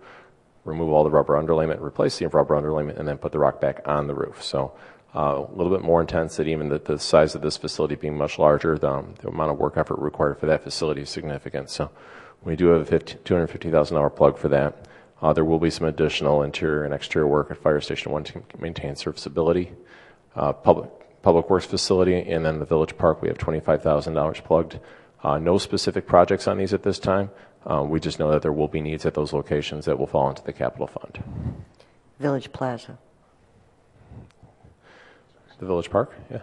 remove all the rubber underlayment, replace the rubber underlayment, and then put the rock back on the roof. So uh, a little bit more intensity, even the, the size of this facility being much larger, the, um, the amount of work effort required for that facility is significant. So we do have a $250,000 plug for that. Uh, there will be some additional interior and exterior work at Fire Station 1 to maintain serviceability. Uh, public, public Works facility, and then the Village Park, we have $25,000 plugged. Uh, no specific projects on these at this time. Uh, we just know that there will be needs at those locations that will fall into the capital fund. Village Plaza. The Village Park? Yeah.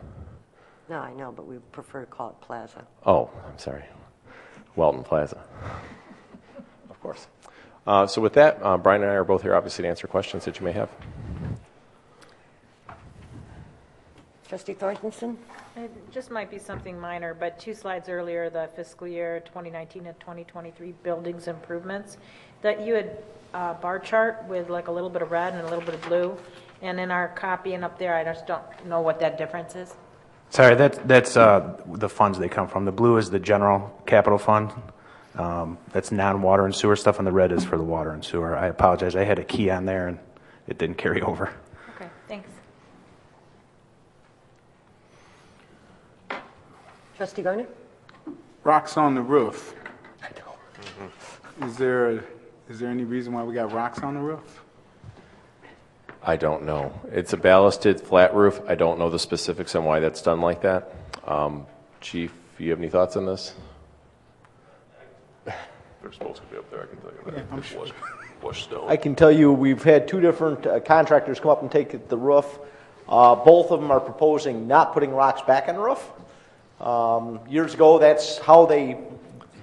No, I know, but we prefer to call it Plaza. Oh, I'm sorry. Welton Plaza. Of course. Uh, so with that, uh, Brian and I are both here obviously to answer questions that you may have. Trustee Thorstenson? It just might be something minor, but two slides earlier, the fiscal year 2019 and 2023 buildings improvements, that you had a bar chart with like a little bit of red and a little bit of blue, and in our copy and up there, I just don't know what that difference is. Sorry, that's, that's uh, the funds they come from. The blue is the general capital fund. Um, That's non-water and sewer stuff, and the red is for the water and sewer. I apologize, I had a key on there and it didn't carry over. Okay, thanks. Trustee Garner? Rocks on the roof. Is there, a- is there any reason why we got rocks on the roof? I don't know. It's a ballasted flat roof. I don't know the specifics on why that's done like that. Um, Chief, you have any thoughts on this? They're supposed to be up there, I can tell you Yeah. I'm It's sure. Bush- Bush stone. I can tell you, we've had two different uh, contractors come up and take the roof. Uh, Both of them are proposing not putting rocks back on the roof. Um, Years ago, that's how they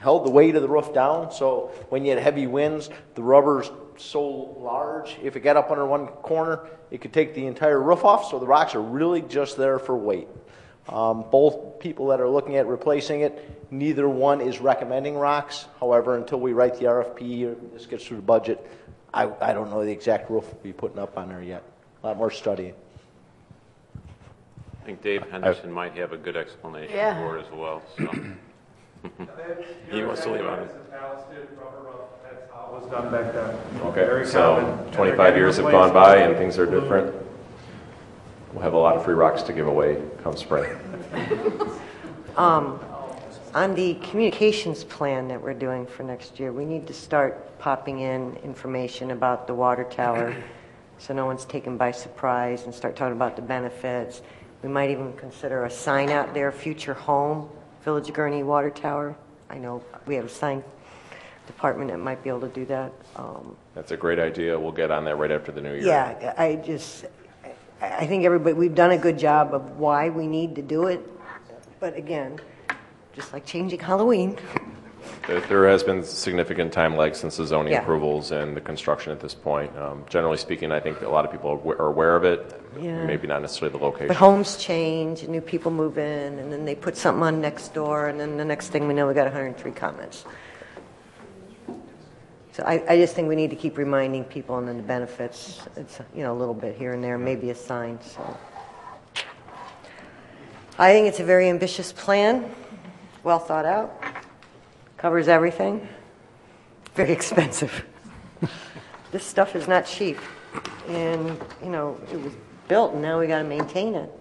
held the weight of the roof down, so when you had heavy winds, the rubber's so large, if it got up under one corner, it could take the entire roof off, so the rocks are really just there for weight. Um, Both people that are looking at replacing it, neither one is recommending rocks. However, until we write the RFP or this gets through the budget, I, I don't know the exact roof we'll be putting up on there yet. A lot more studying. I think Dave Henderson might have a good explanation Yeah. for it as well, so. He wants to leave on it. was done back then. Okay, Very so common. 25 years have gone by and things are different. We'll have a lot of free rocks to give away come spring. Um, On the communications plan that we're doing for next year, we need to start popping in information about the water tower, so no one's taken by surprise, and start talking about the benefits. We might even consider a sign out there, future home, Village of Gurnee Water Tower. I know we have a sign department that might be able to do that. Um, That's a great idea. We'll get on that right after the new year. Yeah, I just, I think everybody, we've done a good job of why we need to do it, but again, just like changing Halloween, There- There has been significant time lag since the zoning Yeah. approvals and the construction at this point. Um, Generally speaking, I think a lot of people are aware of it, Yeah. maybe not necessarily the location. but homes change, and new people move in, and then they put something on next door, and then the next thing we know, we got 103 comments. So I, I just think we need to keep reminding people and then the benefits, it's, you know, a little bit here and there, maybe a sign, so. I think it's a very ambitious plan, well thought out, covers everything, very expensive. This stuff is not cheap, and, you know, it was built, and now we got to maintain it.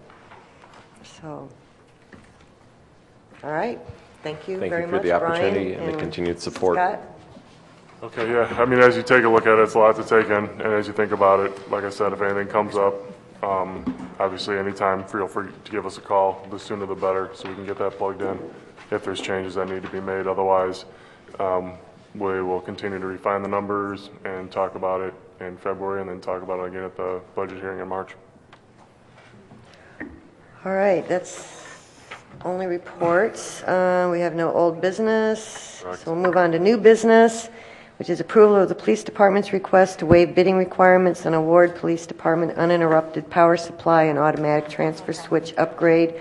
So, all right, thank you Thank very you for much, the Brian. opportunity and the continued support. Scott? Okay, yeah, I mean, as you take a look at it, it's a lot to take in, and as you think about it, like I said, if anything comes up, um, obviously, anytime, feel free to give us a call, the sooner the better, so we can get that plugged in, if there's changes that need to be made, otherwise, um, we will continue to refine the numbers and talk about it in February, and then talk about it again at the budget hearing in March. All right, that's only reports. Uh, We have no old business, so we'll move on to new business, which is approval of the police department's request to waive bidding requirements and award police department uninterrupted power supply and automatic transfer switch upgrade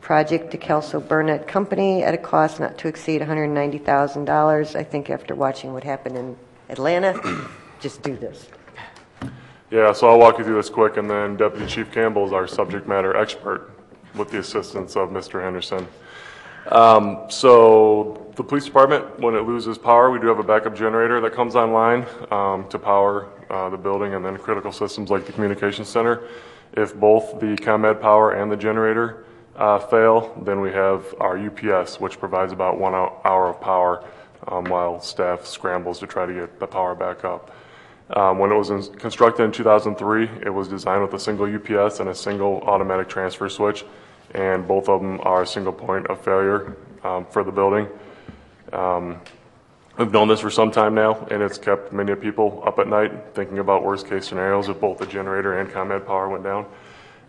project to Kelso Burnett Company at a cost not to exceed $190,000. I think after watching what happened in Atlanta, just do this. Yeah, so I'll walk you through this quick, and then Deputy Chief Campbell is our subject matter expert with the assistance of Mr. Henderson. Um, So the police department, when it loses power, we do have a backup generator that comes online um, to power uh, the building and then critical systems like the communication center. If both the ComEd power and the generator uh, fail, then we have our UPS, which provides about one hour of power um, while staff scrambles to try to get the power back up. Um, When it was in- constructed in 2003, it was designed with a single UPS and a single automatic transfer switch, and both of them are a single point of failure um, for the building. Um, We've known this for some time now, and it's kept many people up at night thinking about worst-case scenarios if both the generator and ComEd power went down.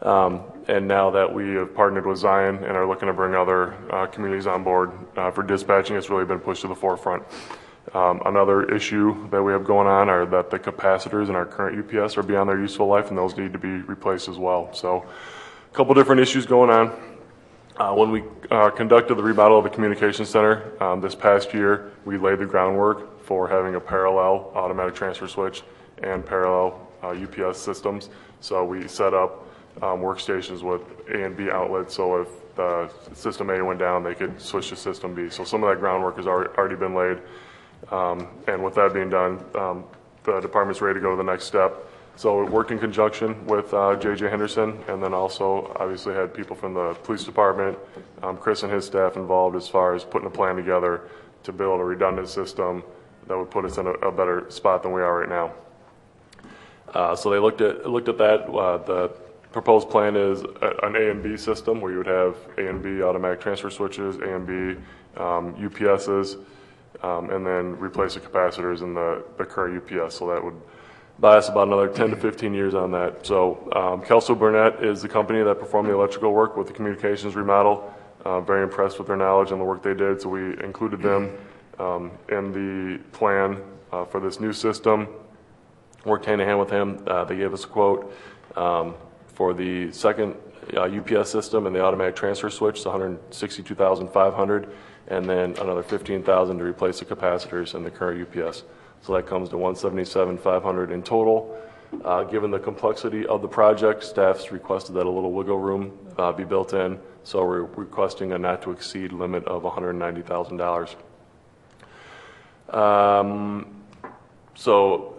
Um, And now that we have partnered with Zion and are looking to bring other uh, communities on board uh, for dispatching, it's really been pushed to the forefront. Um, Another issue that we have going on are that the capacitors in our current UPS are beyond their useful life, and those need to be replaced as well. So a couple different issues going on. Uh, When we uh, conducted the remodel of the communication center um, this past year, we laid the groundwork for having a parallel automatic transfer switch and parallel uh, UPS systems. So we set up um, workstations with A and B outlets, so if the system A went down, they could switch to system B. So some of that groundwork has already been laid. Um, And with that being done, um, the department's ready to go to the next step. So we worked in conjunction with uh, J.J. Henderson, and then also obviously had people from the police department, um, Chris and his staff involved as far as putting a plan together to build a redundant system that would put us in a a better spot than we are right now. Uh, So they looked at, looked at that. Uh, The proposed plan is a- an A and B system where you would have A and B automatic transfer switches, A and B um, UPSs, um, and then replace the capacitors in the the current UPS. So that would buy us about another 10 to 15 years on that. So um, Kelso Burnett is the company that performed the electrical work with the communications remodel. Uh, Very impressed with their knowledge and the work they did, so we included them um, in the plan uh, for this new system worked hand in hand with him. Uh, They gave us a quote um, for the second uh, UPS system and the automatic transfer switch, it's 162500 and then another 15000 to replace the capacitors in the current UPS. So that comes to 177,500 in total. Uh, Given the complexity of the project, staff's requested that a little wiggle room uh, be built in, so we're requesting a not-to-exceed limit of $190,000. Um, So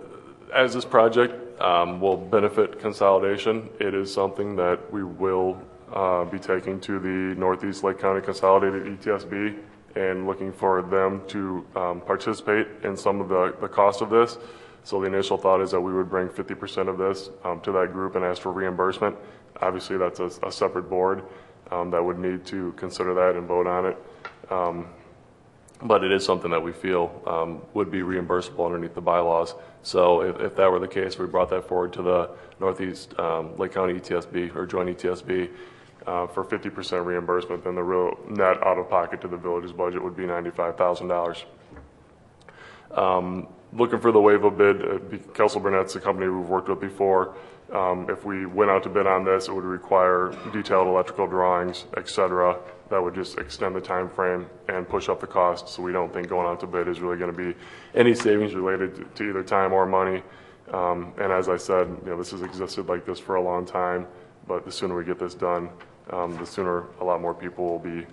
as this project um, will benefit consolidation, it is something that we will uh, be taking to the Northeast Lake County Consolidated ETSB and looking for them to um, participate in some of the, the cost of this. So the initial thought is that we would bring 50% of this um, to that group and ask for reimbursement. Obviously, that's a, a separate board um, that would need to consider that and vote on it. Um, but it is something that we feel um, would be reimbursable underneath the bylaws. So if, if that were the case, we brought that forward to the Northeast um, Lake County ETSB or Joint ETSB uh, for 50% reimbursement, then the real net out-of-pocket to the village's budget would be $95,000. Um, Looking for the waive of bid, uh, Kelso Burnett's a company we've worked with before. Um, If we went out to bid on this, it would require detailed electrical drawings, et cetera. That would just extend the time frame and push up the cost. So we don't think going out to bid is really going to be any savings related to- to either time or money. Um, And as I said, you know, this has existed like this for a long time, but the sooner we get this done, um, the sooner a lot more people will be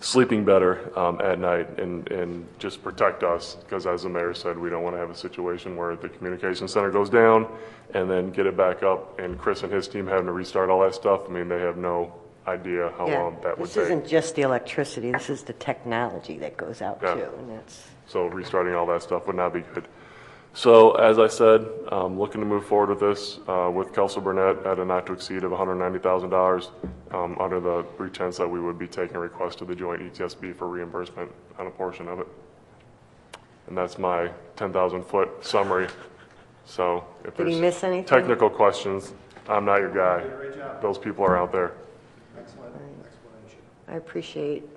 sleeping better um, at night and, and just protect us, because as the mayor said, we don't want to have a situation where the communication center goes down and then get it back up, and Chris and his team having to restart all that stuff. I mean, they have no idea how Yeah, long that would take. This take. isn't just the electricity, this is the technology that goes out Yeah. too, and that's, So restarting all that stuff would not be good. So as I said, um, looking to move forward with this uh, with Kelso Burnett at a not to exceed of $190,000 um, under the pretense that we would be taking a request to the joint ETSB for reimbursement on a portion of it. And that's my 10,000 foot summary. So if Did he there's miss anything? technical questions, I'm not your guy. Those people are out there. Excellent. I appreciate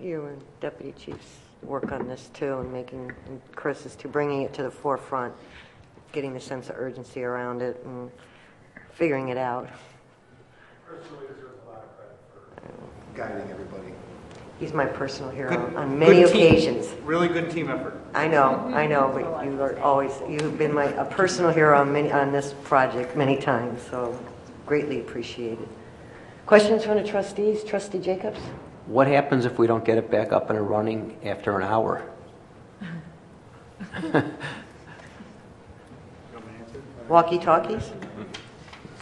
you and Deputy Chief's work on this too, and making, and is too, bringing it to the forefront, getting the sense of urgency around it and figuring it out. guiding everybody. He's my personal hero Good- on many good team- occasions. Really good team effort. I know, I know, but you are always, you've been my, a personal hero on many, on this project many times, so greatly appreciated. Questions from the trustees? Trustee Jacobs? What happens if we don't get it back up and running after an hour? Walkie-talkies?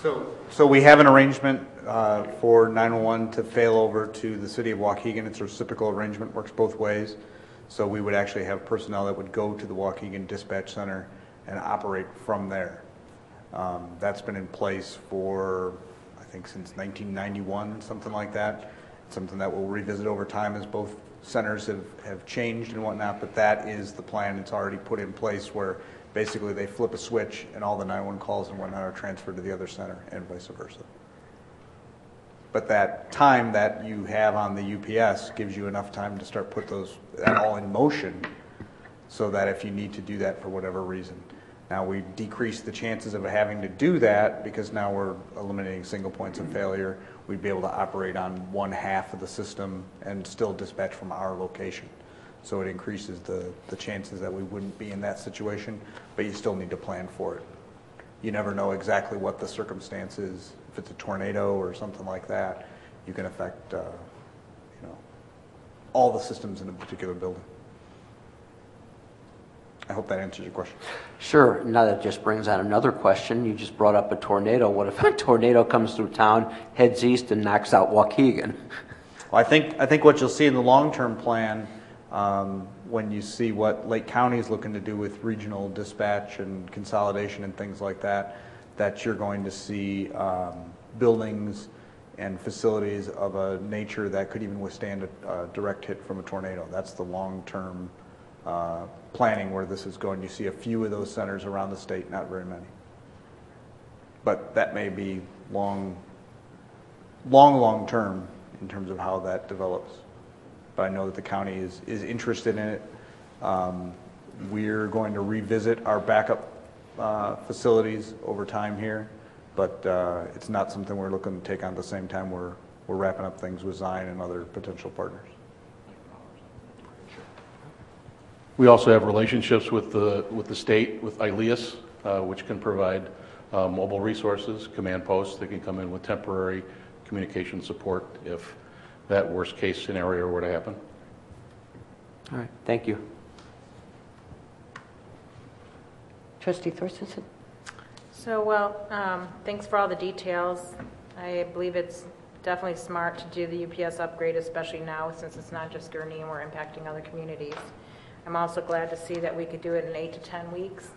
So, so we have an arrangement uh, for 911 to fail over to the city of Waukegan. It's a reciprocal arrangement, works both ways. So we would actually have personnel that would go to the Waukegan Dispatch Center and operate from there. Um, That's been in place for, I think, since 1991, something like that. Something that we'll revisit over time as both centers have, have changed and whatnot, but that is the plan. It's already put in place where basically they flip a switch and all the 911 calls and whatnot are transferred to the other center and vice versa. But that time that you have on the UPS gives you enough time to start put those, that all in motion so that if you need to do that for whatever reason. Now, we decrease the chances of having to do that because now we're eliminating single points of failure. We'd be able to operate on one half of the system and still dispatch from our location. So it increases the, the chances that we wouldn't be in that situation, but you still need to plan for it. You never know exactly what the circumstance is. If it's a tornado or something like that, you can affect, uh, you know, all the systems in a particular building. I hope that answers your question. Sure. Now that just brings on another question. You just brought up a tornado. What if a tornado comes through town, heads east, and knocks out Waukegan? Well, I think, I think what you'll see in the long-term plan, um, when you see what Lake County is looking to do with regional dispatch and consolidation and things like that, that you're going to see um, buildings and facilities of a nature that could even withstand a, a direct hit from a tornado. That's the long-term uh, planning where this is going. You see a few of those centers around the state, not very many. But that may be long, long, long term in terms of how that develops. But I know that the county is, is interested in it. Um, We're going to revisit our backup uh, facilities over time here, but uh, it's not something we're looking to take on at the same time we're, we're wrapping up things with Zion and other potential partners. We also have relationships with the, with the state, with ILEAS, uh, which can provide uh, mobile resources, command posts that can come in with temporary communication support if that worst-case scenario were to happen. All right. Thank you. Trustee Thorstenson? So, well, um, thanks for all the details. I believe it's definitely smart to do the UPS upgrade, especially now since it's not just Gurnee and we're impacting other communities. I'm also glad to see that we could do it in eight to 10 weeks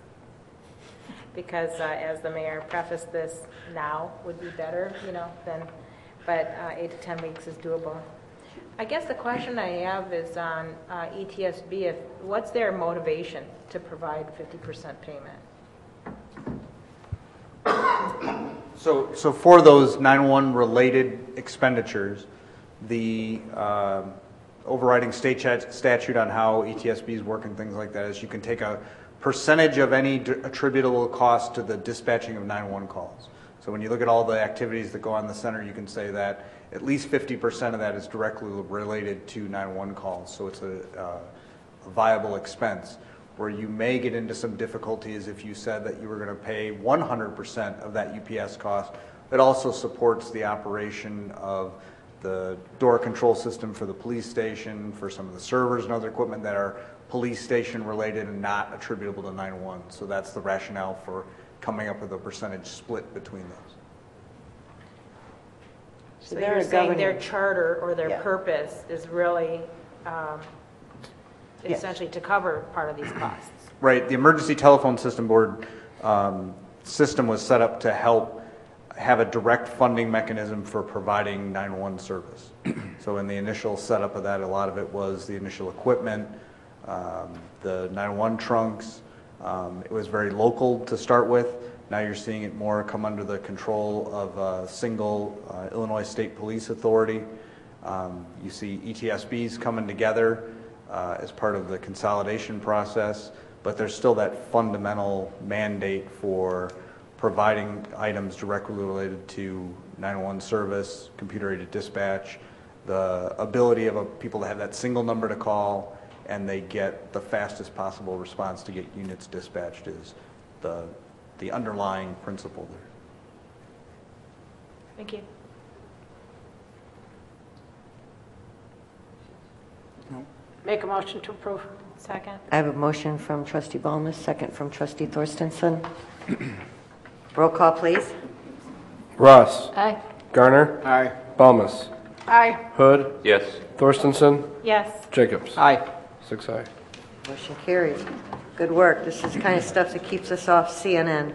because uh, as the mayor prefaced this, now would be better, you know, than, but uh, eight to 10 weeks is doable. I guess the question I have is on uh, ETSB, if, what's their motivation to provide 50% payment? So, so for those 911 related expenditures, the um, overriding state statute on how ETSBs work and things like that is you can take a percentage of any attributable cost to the dispatching of 911 calls. So when you look at all the activities that go on in the center, you can say that at least 50% of that is directly related to 911 calls. So it's a, uh, a viable expense. Where you may get into some difficulties if you said that you were going to pay 100% of that UPS cost. It also supports the operation of the door control system for the police station, for some of the servers and other equipment that are police station related and not attributable to 911. So that's the rationale for coming up with a percentage split between those. So they're you're a saying their governing- charter or their Yeah. purpose is really um, Yes. essentially to cover part of these costs? Right, the Emergency Telephone System Board um, system was set up to help have a direct funding mechanism for providing 911 service. So in the initial setup of that, a lot of it was the initial equipment, um, the 911 trunks. Um, It was very local to start with. Now you're seeing it more come under the control of a single uh, Illinois State Police Authority. Um, You see ETSBs coming together uh, as part of the consolidation process, but there's still that fundamental mandate for providing items directly related to 911 service, computer-aided dispatch, the ability of a- people to have that single number to call, and they get the fastest possible response to get units dispatched is the, the underlying principle there. Thank you. Make a motion to approve. Second. I have a motion from trustee Balmes, second from trustee Thorstenson. Roll call, please. Ross. Aye. Garner. Aye. Balmes. Aye. Hood. Yes. Thorstenson. Yes. Jacobs. Aye. Six aye. Motion carries. Good work. This is the kind of stuff that keeps us off CNN.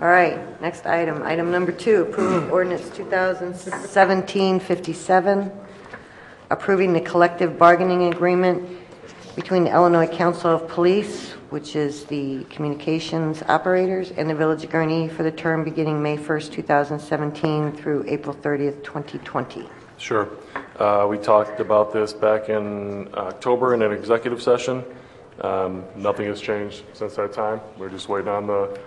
All right, next item. Item number two, approval of ordinance 2017-57, approving the collective bargaining agreement between the Illinois Council of Police, which is the communications operators, and the Village of for the term beginning May 1st, 2017 through April 30th, 2020. Sure. Uh, We talked about this back in October in an executive session. Um, Nothing has changed since that time. We're just waiting on the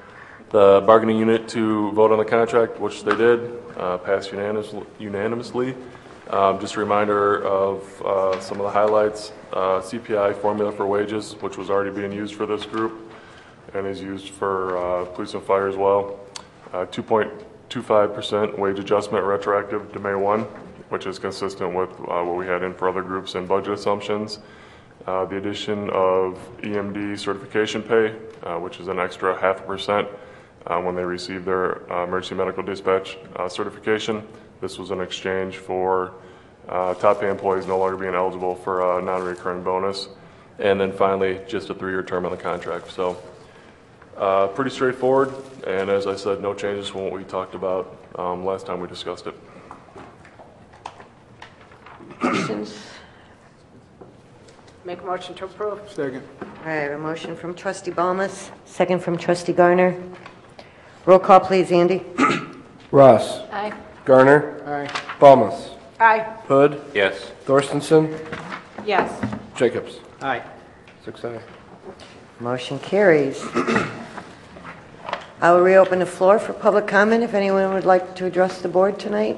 the bargaining unit to vote on the contract, which they did, uh, passed unanimous- unanimously. Um, Just a reminder of uh, some of the highlights, uh, CPI formula for wages, which was already being used for this group and is used for uh, police and fire as well. Uh, 2.25% wage adjustment retroactive to May 1, which is consistent with uh, what we had in for other groups and budget assumptions. Uh, The addition of EMD certification pay, uh, which is an extra half a percent uh, when they receive their uh, emergency medical dispatch uh, certification. This was in exchange for uh, top pay employees no longer being eligible for a non-recurring bonus. And then finally, just a three-year term on the contract. So uh, pretty straightforward, and as I said, no changes from what we talked about um, last time we discussed it. Questions? Make a motion to approve. Second. All right, I have a motion from trustee Balmes, second from trustee Garner. Roll call, please, Andy. Ross. Aye. Garner. Aye. Balmes. Aye. Hood. Yes. Thorstenson. Yes. Jacobs. Aye. Six aye. Motion carries. I will reopen the floor for public comment if anyone would like to address the board tonight.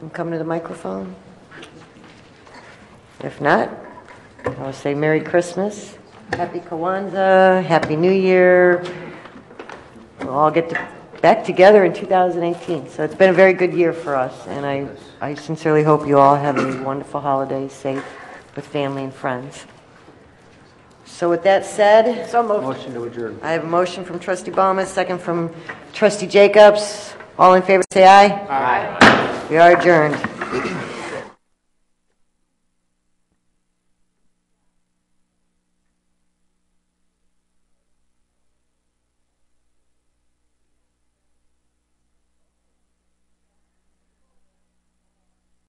And Come to the microphone. If not, I will say Merry Christmas, Happy Kwanzaa, Happy New Year. We'll all get to- back together in 2018. So it's been a very good year for us, and I I sincerely hope you all have a wonderful holiday, safe with family and friends. So with that said... So moved. Motion to adjourn. I have a motion from trustee Balmes, second from trustee Jacobs. All in favor, say aye. Aye. We are adjourned.